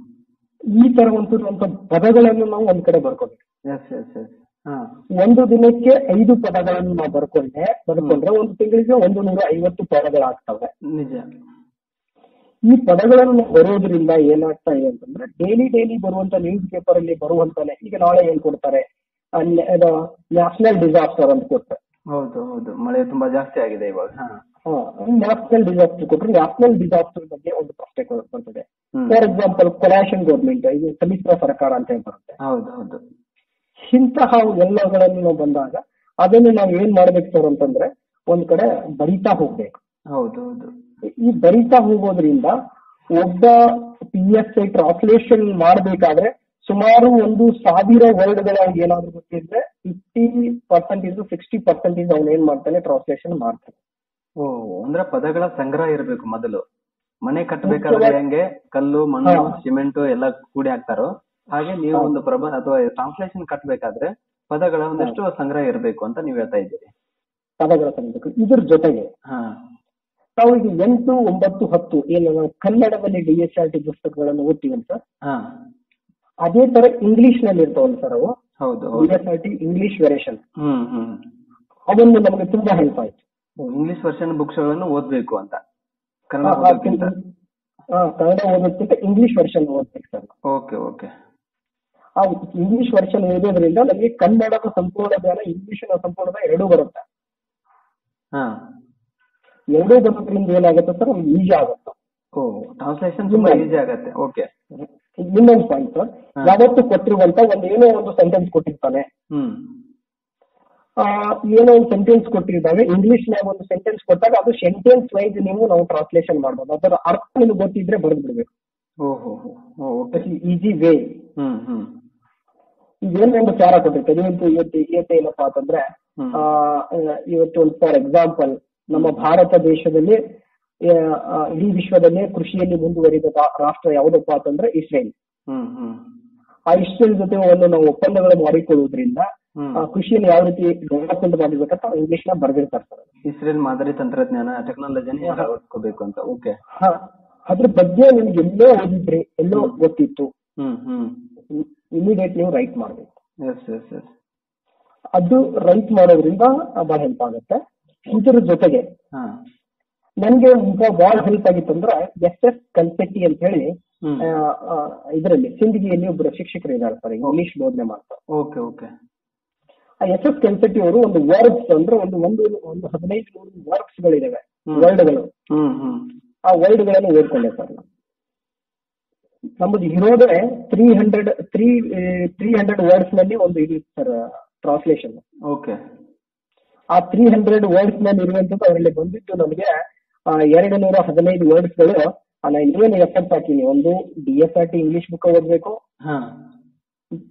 ಈ ತರ ಅಂತ ಪದಗಳನ್ನು ನಾವು ಒಂದ್ ಕಡೆ ಬರ್ಕೊಬೇಕು ಒಂದು ದಿನಕ್ಕೆ ಐದು ಪದಗಳನ್ನು ನಾವು ಬರ್ಕೊಂಡೆ ಬರ್ಕೊಂಡ್ರೆ ಒಂದು ತಿಂಗಳಿಗೆ ಒಂದು ನೂರ ಐವತ್ತು ಪದಗಳಾಗ್ತವೆ. ನಿಜ. ಈ ಪದಗಳನ್ನು ಬರೋದ್ರಿಂದ ಏನಾಗ್ತಾ ಇದೆ ಅಂತಂದ್ರೆ ಡೈಲಿ ಡೈಲಿ ಬರುವಂತ ನ್ಯೂಸ್ ಪೇಪರ್ ಅಲ್ಲಿ ಬರುವಂತಾನೆ ಈಗ ನಾಳೆ ಏನ್ ಕೊಡ್ತಾರೆ? ನ್ಯಾಷನಲ್ ಡಿಸಾಸ್ಟರ್ ಅಂತ ಕೊಡ್ತಾರೆ. ಹೌದು ಹೌದು. ಮಳೆ ತುಂಬಾ ಜಾಸ್ತಿ ಆಗಿದೆ ಇವಾಗ. ಹಾ. ನ್ಯಾಷನಲ್ ಡಿಸಾಸ್ಟರ್ ಕೊಟ್ಟರು ನ್ಯಾಷನಲ್ ಡಿಸಾಸ್ಟರ್ ಬಗ್ಗೆ ಒಂದು ಪ್ರಶ್ನೆ ಬರ್ತದೆ ಫಾರ್ ಎಕ್ಸಾಂಪಲ್ ಕೊಲಾಶನ್ ಗೌರ್ಮೆಂಟ್ ಇದು ಸಮ್ಮಿಶ್ರ ಸರ್ಕಾರ ಅಂತ ಹೇಳಿ ಬರುತ್ತೆ ಹೌದು. ಇಂತಹ ಎಲ್ಲಗಳನ್ನು ನಾವು ಬಂದಾಗ ಅದನ್ನು ನಾವು ಏನ್ ಮಾಡ್ಬೇಕು ಸರ್ ಅಂತಂದ್ರೆ ಒಂದ್ ಕಡೆ ಬರಿತಾ ಹೋಗ್ಬೇಕು. ಹೌದು ಹೌದು. ಈ ಬರಿತಾ ಹೋಗೋದ್ರಿಂದ ಒಬ್ಬ ಪಿ ಎಸ್ ಐ ಟ್ರಾನ್ಸ್ಲೇಷನ್ ಮಾಡಬೇಕಾದ್ರೆ ಸುಮಾರು ಒಂದು ಸಾವಿರ ವರ್ಡ್ಗಳ ಏನಾದ್ರು ಗೊತ್ತಿದ್ರೆ ಫಿಫ್ಟಿ ಪರ್ಸೆಂಟೇಜ್ ಸಿಕ್ಸ್ಟಿ ಪರ್ಸೆಂಟೇಜ್ ಅವ್ನು ಏನ್ ಮಾಡ್ತಾನೆ ಟ್ರಾನ್ಸ್ಲೇಷನ್ ಮಾಡ್ತಾನೆ. ಓ ಅಂದ್ರೆ ಪದಗಳ ಸಂಗ್ರಹ ಇರಬೇಕು ಮೊದಲು. ಮನೆ ಕಟ್ಟಬೇಕಾದ್ರೆ ಹೆಂಗೆ? ಕಲ್ಲು ಮಣ್ಣು ಸಿಮೆಂಟ್ ಎಲ್ಲ ಕೂಡಿ ಹಾಕ್ತಾರೋ? ಹಾಗೆ ನೀವು ಒಂದು ಪ್ರಬಂಧ ಅಥವಾ ಟ್ರಾನ್ಸ್ಲೇಷನ್ ಕಟ್ಟಬೇಕಾದ್ರೆ ಪದಗಳ ಒಂದಷ್ಟು ಸಂಗ್ರಹ ಇರಬೇಕು ಅಂತ ನೀವು ಹೇಳ್ತಾ ಇದ್ದೀರಿ. ಪದಗಳ ಸಂಗ್ರಹ ಇದ್ರ ಜೊತೆಗೆ ನಾವು ಈಗ ಎಂಟು ಒಂಬತ್ತು ಹತ್ತು ಏನು ನಾವು ಕನ್ನಡದಲ್ಲಿ ಡಿ ಎಸ್ ಆರ್ ಟಿ ಪುಸ್ತಕಗಳನ್ನು ಓದ್ತೀವಲ್ಲ ಸರ್ ಹಾ. ಅದೇ ತರ ಇಂಗ್ಲಿಷ್ನಲ್ಲಿ ಇರ್ತಾವಲ್ಲ ಸರ್ ಅವು. ಹೌದು D S R T English version ಹ್ಮ್ ಹ್ಮ್. ಅವನ್ನು ನಮಗೆ ತುಂಬಾ ಹೆಲ್ಪ್ ಆಯ್ತು. ಇಂಗ್ಲಿಷ್ ವರ್ಷನ್ ಬುಕ್ಸ್ಗಳನ್ನು ಓದ್ಬೇಕು ಅಂತ. ಕನ್ನಡ ಓದೋಕ್ಕಿಂತ ಆ, ಕನ್ನಡ ಓದೋದಕ್ಕಿಂತ ಇಂಗ್ಲಿಷ್ ವರ್ಷನ್ ಓದ್ಬೇಕು ಸರ್. Okay okay. ಆ ಇಂಗ್ಲಿಷ್ ವರ್ಷನ್ ಓದೋದ್ರಿಂದ ನಮಗೆ ಕನ್ನಡದ ಸಂಪೂರ್ಣ ಜ್ಞಾನ ಇಂಗ್ಲಿಷಿನ ಸಂಪೂರ್ಣ ಜ್ಞಾನ ಎರಡೂ ಬರುತ್ತೆ. ಹಾ. ಎರಡೂ ಬರೋದ್ರಿಂದ ಏನಾಗುತ್ತೆ ಸರ್? ನಮ್ಗೆ ಈಜಿ ಆಗುತ್ತೆ. ಓ ಟ್ರಾನ್ಸ್ಲೇಷನ್ ತುಂಬಾ ಈಜಿ ಆಗುತ್ತೆ. ಓಕೆ. ಇನ್ನೊಂದು ಪಾಯಿಂಟ್ ಸರ್. ಯಾವತ್ತು ಕೊಟ್ಟಿರುವಂತ ಒಂದು ಏನೋ ಒಂದು ಸೆಂಟೆನ್ಸ್ ಕೊಟ್ಟಿರ್ತಾನೆ. ಹ್ಮ್. ಏನೋ ಒಂದು ಸೆಂಟೆನ್ಸ್ ಕೊಟ್ಟಿದ್ದಾವೆ. ಇಂಗ್ಲಿಷ್ ನಾಗ ಒಂದು ಸೆಂಟೆನ್ಸ್ ಕೊಟ್ಟಾಗ ಅದು ಸೆಂಟೆನ್ಸ್ ವೈಸ್ ನೀವು ನಾವು ಟ್ರಾನ್ಸ್ಲೇಷನ್ ಮಾಡ್ಬೋದು. ಅದರ ಅರ್ಥ ನಿಮ್ಗೆ ಗೊತ್ತಿದ್ರೆ ಬರೆದು ಬಿಡ್ಬೇಕು. Easy way hmm hmm. ಇದೇನೋ ಒಂದು ಚಾರ ಕೊಟ್ಟಿರ್ತಾರೆ ಇವತ್ತು ಇವತ್ತು ಇವತ್ತು ಏನಪ್ಪಾ ಅಂತಂದ್ರೆ ಇವತ್ತು ಒಂದು ಫಾರ್ ಎಕ್ಸಾಂಪಲ್ ನಮ್ಮ ಭಾರತ ದೇಶದಲ್ಲಿ ಇಡೀ ವಿಶ್ವದಲ್ಲೇ ಕೃಷಿಯಲ್ಲಿ ಮುಂದುವರಿದ ರಾಷ್ಟ್ರ ಯಾವುದಪ್ಪ ಅಂತಂದ್ರೆ ಇಸ್ರೇಲ್. ಹ್ಮ್ ಹ್ಮ್. ಆ ಇಸ್ರೇಲ್ ಜೊತೆ ಒಂದು ನಾವು ಒಪ್ಪಂದಗಳು ಮಾಡಿಕೊಳ್ಳುವುದರಿಂದ ಕೃಷಿಯನ್ನು ಯಾವ ರೀತಿ ಡೆವಲಪ್ಮೆಂಟ್ ಮಾಡಬೇಕಂತ ಇಂಗ್ಲಿಷ್ನ ಬರ್ದಿರ್ತಾರೆ ಸರ್ ಇಸ್ರೇಲ್ ಮಾದರಿ ತಂತ್ರಜ್ಞಾನ ಟೆಕ್ನಾಲಜಿನ ಅಳವಡಿಸ್ಕೋಬೇಕು ಅಂತ. ಓಕೆ ಹಾ. ಅದ್ರ ಬಗ್ಗೆ ನಿಮ್ಗೆ ಎಲ್ಲೋ ಓದಿದ್ರಿ ಎಲ್ಲೋ ಗೊತ್ತಿತ್ತು. ಇಮಿಡಿಯೇಟ್ ನೀವು ರೈಟ್ ಮಾಡ್ಬೇಕು. ಎಸ್ ಎಸ್ ಎಸ್ ಅದು ರೈಟ್ ಮಾಡೋದ್ರಿಂದ ಬಹಳ ಹೆಲ್ಪ್ ಆಗುತ್ತೆ. ಇದರ ಜೊತೆಗೆ ಹಾ. ನನ್ಗೆ ಈಗ ಬಹಳ ಹೆಲ್ಪ್ ಆಗಿತ್ತು ಅಂದ್ರೆ ಎಸ್ ಎಸ್ ಕಲ್ಪೆಟ್ಟಿ ಅಂತ ಹೇಳಿ ಇದರಲ್ಲಿ ಸಿಂದಗಿಯಲ್ಲಿ ಒಬ್ಬರು ಶಿಕ್ಷಕರು ಇದ್ದಾರೆ ಸರ್ ಇಂಗ್ಲಿಷ್ ಬೋಧನೆ ಮಾಡ್ತಾರೆ ಓಕೆ ಓಕೆ ಆ ಎಸ್ ಎಸ್ ಕನ್ಸೆಟ್ಟಿ ಅವರು ಒಂದು ವರ್ಡ್ಸ್ ಅಂದ್ರೆ ಒಂದು ಒಂದು ಒಂದು ಹದಿನೈದು ನೂರು ವರ್ಡ್ಸ್ ಗಳಿದಾವೆ ಹ್ಮ್. ವರ್ಡ್ಗಳು ಹ್ಮ್ ವರ್ಡ್ಗಳನ್ನು ಓದ್ಕೊಂಡೆ ಸರ್ ನಮ್ದು ನಮ್ಮದು ಇರೋದೇ three hundred three three hundred ವರ್ಡ್ಸ್ನಲ್ಲಿ ಒಂದು ಇದು ಸರ್ ಟ್ರಾನ್ಸ್ಲೇಷನ್ ಓಕೆ ಆ ತ್ರೀ ಹಂಡ್ರೆಡ್ ವರ್ಡ್ಸ್ನಲ್ಲಿ ಇರುವಂತದ್ದು ಅವರಲ್ಲಿ ಬಂದಿದ್ದು ನಮಗೆ ಎರಡು ನೂರ ಹದಿನೈದು ವರ್ಡ್ಸ್ಗಳು ನಾನು ಏನು ಎಫರ್ಟ್ ಹಾಕಿನಿ ಒಂದು D S R T English book ಓದ್ಬೇಕು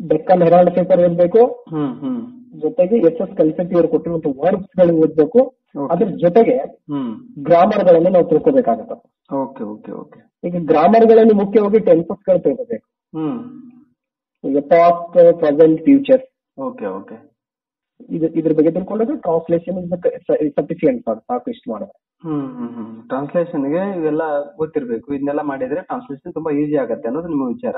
ಡೆಕ್ಕನ್ ಹೆರಾಲ್ಡ್ ಪೇಪರ್ ಓದ್ಬೇಕು ಹ್ಮ್ ಹ್ಮ್. ಜೊತೆಗೆ ಎಸ್ ಎಸ್ ಕಲ್ಸೆಟ್ಟಿ ಅವರು ಕೊಟ್ಟಿರುವಂತ ವರ್ಡ್ಸ್ಗಳು ಓದ್ಬೇಕು. ಅದ್ರ ಜೊತೆಗೆ ಗ್ರಾಮರ್ಗಳನ್ನು ನಾವು ತಿಳ್ಕೊಬೇಕಾಗತ್ತೆ. ಓಕೆ ಓಕೆ ಓಕೆ ಈಗ ಗ್ರಾಮರ್ಗಳಲ್ಲಿ ಮುಖ್ಯವಾಗಿ ಟೆನ್ಸಸ್ಗಳು ತಿಳ್ಕೋಬೇಕು. ಈಗ past present future okay okay ಇದು ಇದ್ರ ಬಗ್ಗೆ ತಿಳ್ಕೊಂಡ್ರೆ ಟ್ರಾನ್ಸ್ಲೇಷನ್ ಸಫಿಶಿಯಂಟ್ ಸಾಕಷ್ಟು ಮಾಡಿದ್ರೆ ಹ್ಮ್ ಟ್ರಾನ್ಸ್ಲೇಷನ್ಗೆ ಇವೆಲ್ಲ ಗೊತ್ತಿರಬೇಕು. ಇದನ್ನೆಲ್ಲ ಮಾಡಿದ್ರೆ ಟ್ರಾನ್ಸ್ಲೇಷನ್ ತುಂಬಾ ಈಸಿ ಆಗುತ್ತೆ ಅನ್ನೋದು ನಿಮ್ಮ ವಿಚಾರ.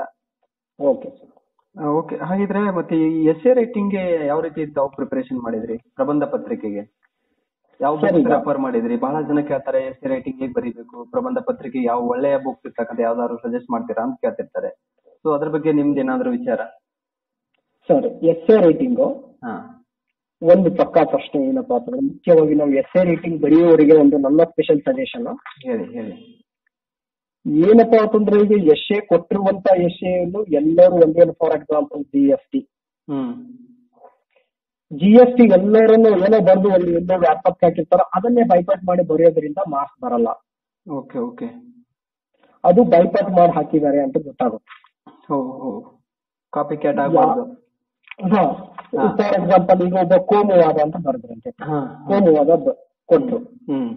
ಓಕೆ ಸರ್ ಓಕೆ ಹಾಗಿದ್ರೆ ಮತ್ತೆ ಈ ಎಸ್ ಎ ರೈಟಿಂಗ್ಗೆ ಯಾವ ರೀತಿ ತಾವು ಪ್ರಿಪರೇಷನ್ ಮಾಡಿದ್ರಿ? ಪ್ರಬಂಧ ಪತ್ರಿಕೆಗೆ? ಯಾವ ರೀತಿ ಬುಕ್ ರೆಫರ್ ಮಾಡಿದ್ರಿ? ಬಹಳ ಜನ ಕೇಳ್ತಾರೆ ಎಸ್ ಎ ರೈಟಿಂಗ್ ಹೇಗೆ ಬರೀಬೇಕು? ಪ್ರಬಂಧ ಪತ್ರಿಕೆ ಯಾವ ಒಳ್ಳೆಯ ಬುಕ್ ಇರ್ತಕ್ಕಂಥ ಯಾವ್ದಾದ್ರು ಸಜೆಸ್ಟ್ ಮಾಡ್ತೀರಾ ಅಂತ ಕೇಳ್ತಿರ್ತಾರೆ. ಸೊ ಅದ್ರ ಬಗ್ಗೆ ನಿಮ್ದು ಏನಾದ್ರು ವಿಚಾರ? ಸರ್. ಎಸ್ ಎ ರೈಟಿಂಗು ಒಂದು ಪಕ್ಕ ಪ್ರಶ್ನೆ ಏನಪ್ಪಾ ಅಂತಂದ್ರೆ ಮುಖ್ಯವಾಗಿ ನಾವು ಎಸ್ ಎ ರೈಟಿಂಗ್ ಬರೆಯುವವರಿಗೆ ಒಂದು ನನ್ನ ಸ್ಪೆಷಲ್ ಸಜೆಷನ್ ಹೇಳಿ ಹೇಳಿ. ಏನಪ್ಪಾ ಅಂತಂದ್ರೆ ಈಗ ಎಸ್ ಎ ಕೊಟ್ಟಿರುವಂತ ಎನ್ನು ಎಲ್ಲರೂ ಒಂದೇ for example G S T G S T ಎಲ್ಲರನ್ನು ಏನೋ ಬರ್ದು ಅಲ್ಲಿ ಎಲ್ಲ ವ್ಯಾಪಕ ಹಾಕಿರ್ತಾರೋ ಅದನ್ನೇ ಬೈಪಾಟ್ ಮಾಡಿ ಬರೆಯೋದ್ರಿಂದ ಮಾರ್ಕ್ಸ್ ಬರಲ್ಲ. Okay okay. ಅದು ಬೈಪಾಟ್ ಮಾಡಿ ಹಾಕಿದ್ದಾರೆ ಅಂತ ಗೊತ್ತಾಗುತ್ತೆ. ಕಾಪಿ ಕ್ಯಾಟ್ ಆಗಬಾರ್ದು. ಫಾರ್ ಎಕ್ಸಾಂಪಲ್ ಈಗ ಒಬ್ಬ ಕೋಮುವಾದ ಅಂತ ಬರೆದ್ರಂತೆ. ಕೋಮುವಾದ ಹ್ಮ್.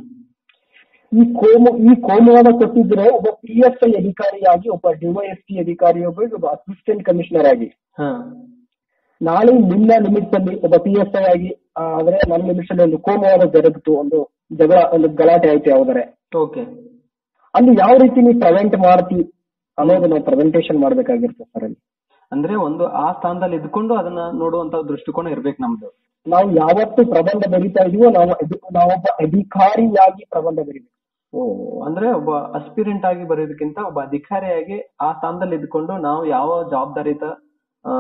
ಈ ಕೋಮು ಈ ಕೋಮುವನ್ನು ಕೊಟ್ಟಿದ್ರೆ ಒಬ್ಬ ಪಿ ಎಸ್ ಐ ಅಧಿಕಾರಿಯಾಗಿ ಒಬ್ಬ ಡಿವೈಎಸ್ಪಿ ಅಧಿಕಾರಿ ಒಬ್ಬ ಅಸಿಸ್ಟೆಂಟ್ ಕಮಿಷನರ್ ಆಗಿ. ಹಾ. ನಾಳೆ ನಿನ್ನ ಲಿಮಿಟ್ಸ್ ಅಲ್ಲಿ ಒಬ್ಬ ಪಿ ಎಸ್ ಐ ಆಗಿ ಆದ್ರೆ ನನ್ನ ಲಿಮಿಟ್ಸ್ ಅಲ್ಲಿ ಒಂದು ಕೋಮುವಾದ ಜರುಗಿತು ಒಂದು ಜಗಳ ಒಂದು ಗಲಾಟೆ ಆಯ್ತು ಯಾವ್ದಾರೆ. ಓಕೆ. ಅಲ್ಲಿ ಯಾವ ರೀತಿ ನೀವು ಪ್ರೆವೆಂಟ್ ಮಾಡ್ತಿ ಅನ್ನೋದು ನಾವು ಪ್ರೆಸೆಂಟೇಶನ್ ಮಾಡ್ಬೇಕಾಗಿರ್ತದೆ ಸರ್ ಅಲ್ಲಿ. ಅಂದ್ರೆ ಒಂದು ಆ ಸ್ಥಾನದಲ್ಲಿ ಇದ್ಕೊಂಡು ಅದನ್ನ ನೋಡುವಂತ ದೃಷ್ಟಿಕೋನ ಇರ್ಬೇಕು ನಮ್ದು. ನಾವು ಯಾವತ್ತು ಪ್ರಬಂಧ ಬರೀತಾ ಇದೀವೋ ನಾವು ನಾವೊಬ್ಬ ಅಧಿಕಾರಿಯಾಗಿ ಪ್ರಬಂಧ ಬರೀಬೇಕು. ಅಂದ್ರೆ ಒಬ್ಬ ಅಸ್ಪಿರೆಂಟ್ ಆಗಿ ಬರೋದಕ್ಕಿಂತ ಒಬ್ಬ ಅಧಿಕಾರಿಯಾಗಿ ಆ ಸ್ಥಾನದಲ್ಲಿ ಇದ್ಕೊಂಡು ನಾವು ಯಾವ ಜವಾಬ್ದಾರಿತ ಆ,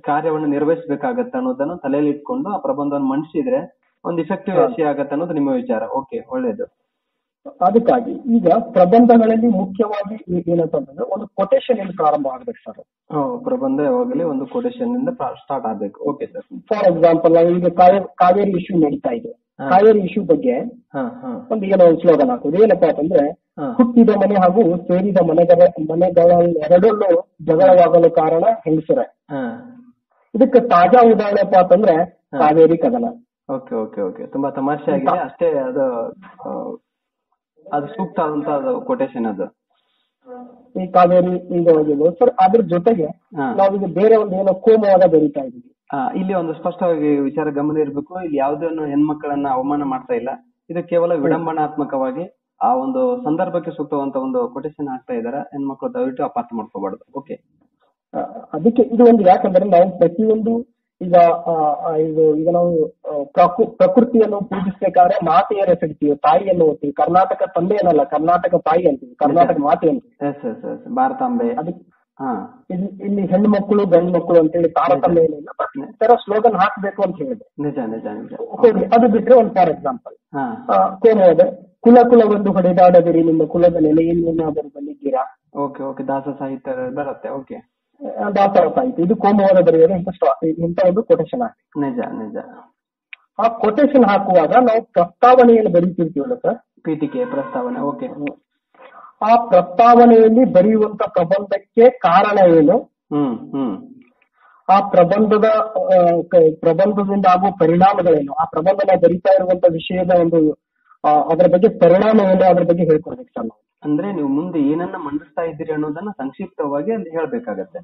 ಕಾರ್ಯವನ್ನು ನಿರ್ವಹಿಸಬೇಕಾಗತ್ತೆ ಅನ್ನೋದನ್ನ ತಲೆಯಲ್ಲಿ ಇಟ್ಕೊಂಡು ಆ ಪ್ರಬಂಧವನ್ನು ಮಂಡಿಸಿದ್ರೆ ಒಂದು ಇಫೆಕ್ಟಿವ್ ವಿಷಯ ಆಗತ್ತೆ ಅನ್ನೋದು ನಿಮ್ಮ ವಿಚಾರ. ಓಕೆ ಒಳ್ಳೇದು. ಅದಕ್ಕಾಗಿ ಈಗ ಪ್ರಬಂಧಗಳಲ್ಲಿ ಮುಖ್ಯವಾಗಿ ಏನಂತ ಅಂತಂದ್ರೆ ಒಂದು ಕೊಟೇಶನ್ ಇಂದ ಪ್ರಾರಂಭ ಆಗ್ಬೇಕು ಸರ್ ಪ್ರಬಂಧ ಯಾವಾಗಲಿ ಒಂದು ಕೊಟೇಶನ್ ಇಂದ ಸ್ಟಾರ್ಟ್ ಆಗ್ಬೇಕು. ಓಕೆ ಸರ್ ಫಾರ್ ಎಕ್ಸಾಂಪಲ್ ಈಗ ಕಾವೇರಿ ಇಶ್ಯೂ ನಡೀತಾ ಇದೆ. ಕಾವೇರಿ ಇಶ್ಯೂ ಬಗ್ಗೆ ಒಂದು ಏನೋ ಒಂದು ಸ್ಲೋಗನ್ ಹಾಕೋದು. ಏನಪ್ಪಾ ಅಂತಂದ್ರೆ ಹುಟ್ಟಿದ ಮನೆ ಹಾಗೂ ಸೇರಿದ ಮನೆಗಳ ಮನೆಗಳೆರಡಲ್ಲೂ ಜಗಳವಾಗಲು ಕಾರಣ ಹೆಂಗಸರ. ಇದಕ್ಕೆ ತಾಜಾ ಉದಾಹರಣೆ ಅಂತಂದ್ರೆ. ಕಾವೇರಿ ಕದನ. Okay okay okay. ತುಂಬಾ ತಮಾಷೆ ಆಗಿದೆ. ಅಷ್ಟೇ ಅದು ಅದು ಸೂಕ್ತ ಆದಂತ ಕೊಟೇಶನ್ ಅದು. ಈ ಕಾವೇರಿ ಇದು ಸರ್ ಅದ್ರ ಜೊತೆಗೆ. ನಾವೀಗ ಬೇರೆ ಒಂದು ಏನೋ ಕೋಮವಾದ ಬರೀತಾ ಇದೀವಿ. ಇಲ್ಲಿ ಒಂದು ಸ್ಪಷ್ಟವಾಗಿ ವಿಚಾರ ಗಮನ ಇರಬೇಕು. ಇಲ್ಲಿ ಯಾವುದೇನು ಹೆಣ್ಮಕ್ಕಳನ್ನ ಅವಮಾನ ಮಾಡ್ತಾ ಇಲ್ಲ. ಇದು ಕೇವಲ ವಿಡಂಬನಾತ್ಮಕವಾಗಿ ಆ ಒಂದು ಸಂದರ್ಭಕ್ಕೆ ಸೂಕ್ತವಂತ ಒಂದು ಕೊಟೇಶನ್ ಹಾಕ್ತಾ ಇದ್ದಾರೆ. ಹೆಣ್ಮಕ್ಳು ದಯವಿಟ್ಟು ಅಪಾರ್ಥ ಮಾಡ್ಕೋಬಾರ್ದು. ಓಕೆ ಅದಕ್ಕೆ ಇದು ಒಂದು ಯಾಕಂದ್ರೆ ನಾವು ಪ್ರತಿಯೊಂದು ಈಗ ಇದು ಈಗ ನಾವು ಪ್ರಕೃ ಪ್ರಕೃತಿಯನ್ನು ಪೂಜಿಸಬೇಕಾದ್ರೆ ಮಾತೆಯರ ಹೆಸರಿತೀವಿ ತಾಯಿಯನ್ನು ಓದ್ತೀವಿ ಕರ್ನಾಟಕ ತಂದೆ ಏನಲ್ಲ ಕರ್ನಾಟಕ ತಾಯಿ ಅಂತೀವಿ ಕರ್ನಾಟಕ ಮಾತೆ ಅಂತೀವಿ. ಎಸ್ ಎಸ್ ಎಸ್ ಭಾರತಾಂಬೆ. ಅದಕ್ಕೆ ಇಲ್ಲಿ ಇಲ್ಲಿ ಹೆಣ್ಣು ಮಕ್ಕಳು ಗಂಡು ಮಕ್ಕಳು ಅಂತೇಳಿ ತಾರತಮ್ಯ ಏನಿಲ್ಲ ಬಟ್ ತರ ಸ್ಲೋಗನ್ ಹಾಕ್ಬೇಕು ಅಂತ ಹೇಳಿದೆ. ನಿಜ ನಿಜ ನಿಜ. ಹೋಗ್ಲಿ, ಅದು ಬಿಟ್ರೆ ಒಂದು ಫಾರ್ ಎಕ್ಸಾಂಪಲ್ ಹಾ. ಕೋಮವಾದ ಕುಲ ಒಂದು ಹೊಡೆದಾಡದಿರಿ ನಿಮ್ಮ ಕುಲದ ನೆಲೆಯನ್ನೇನಾದರೂ ಬಂದಿದ್ದೀರಾ? Okay okay. ದಾಸ ಸಾಹಿತ್ಯ ಬರುತ್ತೆ ಓಕೆ. ದಾಸರ ಸಾಹಿತ್ಯ. ಇದು ಕೋಮವಾದ ಬರೆಯೋದು ಇಂಥ ಇಂಥ ಒಂದು ಕೊಟೇಶನ್ ಹಾಕಿ. ನಿಜ ನಿಜ. ಆ ಕೊಟೇಶನ್ ಹಾಕುವಾಗ ನಾವು ಪ್ರಸ್ತಾವನೆಯನ್ನು ಬರೀತಿರ್ತೀವಲ್ಲ ಸರ್. ಪೀಠಿಕೆ ಪ್ರಸ್ತಾವನೆ ಓಕೆ. ಆ ಪ್ರಸ್ತಾವನೆಯಲ್ಲಿ ಬರೆಯುವಂತ ಪ್ರಬಂಧಕ್ಕೆ ಕಾರಣ ಏನು? ಹ್ಮ್ ಹ್ಮ್. ಆ ಪ್ರಬಂಧದ ಪ್ರಬಂಧದಿಂದ ಆಗುವ ಪರಿಣಾಮಗಳೇನು? ಆ ಪ್ರಬಂಧನ ಬರಿತಾ ಇರುವಂತ ವಿಷಯದ ಒಂದು ಅದರ ಬಗ್ಗೆ ಪರಿಣಾಮ ಏನು ಅದರ ಬಗ್ಗೆ ಹೇಳ್ಕೊಡ್ಬೇಕು ಸರ್ ಅಂದ್ರೆ ನೀವು ಮುಂದೆ ಏನನ್ನ ಮಂಡಿಸ್ತಾ ಇದ್ದೀರಿ ಅನ್ನೋದನ್ನ ಸಂಕ್ಷಿಪ್ತವಾಗಿ ಅಲ್ಲಿ ಹೇಳ್ಬೇಕಾಗತ್ತೆ.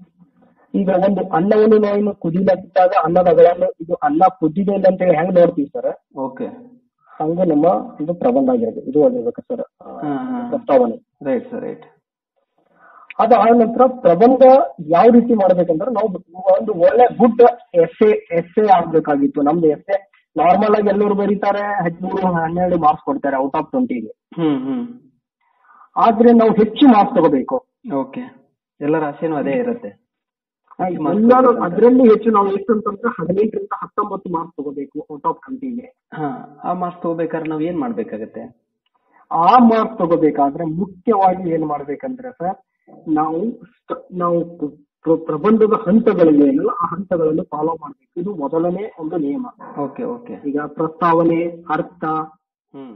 ಈಗ ಒಂದು ಅನ್ನವನ್ನು ನಾವು ಕುದಿಲಾಕಿದ್ದಾಗ ಅನ್ನದ ಅಗಳನ್ನು ಇದು ಅನ್ನ ಕುದ್ದಿದೆ ಇಲ್ಲ ಅಂತ ಹೇಳಿ ಹೆಂಗ್ ನೋಡ್ತೀವಿ ಸರ್? ಓಕೆ. ಹಂಗೆ ನಮ್ಮ ಒಂದು ಪ್ರಬಂಧ ಆಗಿರೋದು. ಇದು ಆಗಿರ್ಬೇಕು ಸರ್. ಪ್ರಸ್ತಾವನೆ. ರೈಟ್ ಸರ್ ರೈಟ್ ಅದು ಆ ನಂತರ ಪ್ರಬಂಧ ಯಾವ ರೀತಿ ಮಾಡ್ಬೇಕಂದ್ರೆ ನಾವು ಒಂದು ಒಳ್ಳೆ ಗುಡ್ ಎಸ್ ಎ ಆಗ್ಬೇಕಾಗಿತ್ತು. ನಮ್ದು ಎಸ್ಎ ನಾರ್ಮಲ್ ಆಗಿ ಎಲ್ಲರೂ ಬರೀತಾರೆ ಹದಿಮೂರು ಹನ್ನೆರಡು ಮಾರ್ಕ್ಸ್ ಕೊಡ್ತಾರೆ ಔಟ್ ಆಫ್ ಟ್ವೆಂಟಿಗೆ ಹ್ಮ್ ಹ್ಮ್. ಆದ್ರೆ ನಾವು ಹೆಚ್ಚು ಮಾರ್ಕ್ಸ್ ತಗೋಬೇಕು. ಓಕೆ ಎಲ್ಲರ ಆಸೆನೂ ಅದೇ ಇರುತ್ತೆ. ಎಲ್ಲರೂ. ಅದರಲ್ಲಿ ಹೆಚ್ಚು ನಾವು ಎಷ್ಟು ಅಂತಂದ್ರೆ ಹದಿನೆಂಟರಿಂದ ಹತ್ತೊಂಬತ್ತು ಮಾರ್ಕ್ಸ್ ತಗೋಬೇಕು ಔಟ್ ಆಫ್ ಹಾ ಆ ಮಾರ್ಕ್ಸ್ ತಗೋಬೇಕಾದ್ರೆ ನಾವು ಏನ್ ಮಾಡ್ಬೇಕಾಗತ್ತೆ? ಆ ಮಾರ್ಕ್ಸ್ ತಗೋಬೇಕಾದ್ರೆ ಮುಖ್ಯವಾಗಿ ಏನ್ ಮಾಡ್ಬೇಕಂದ್ರೆ ಸರ್ ನಾವು ನಾವು ಪ್ರಬಂಧದ ಹಂತಗಳಿವೆ ಏನಲ್ಲ ಆ ಹಂತಗಳನ್ನು ಫಾಲೋ ಮಾಡ್ಬೇಕು. ಇದು ಮೊದಲನೇ ಒಂದು ನಿಯಮ. ಓಕೆ ಓಕೆ ಈಗ ಪ್ರಸ್ತಾವನೆ ಅರ್ಥ ಹ್ಮ್.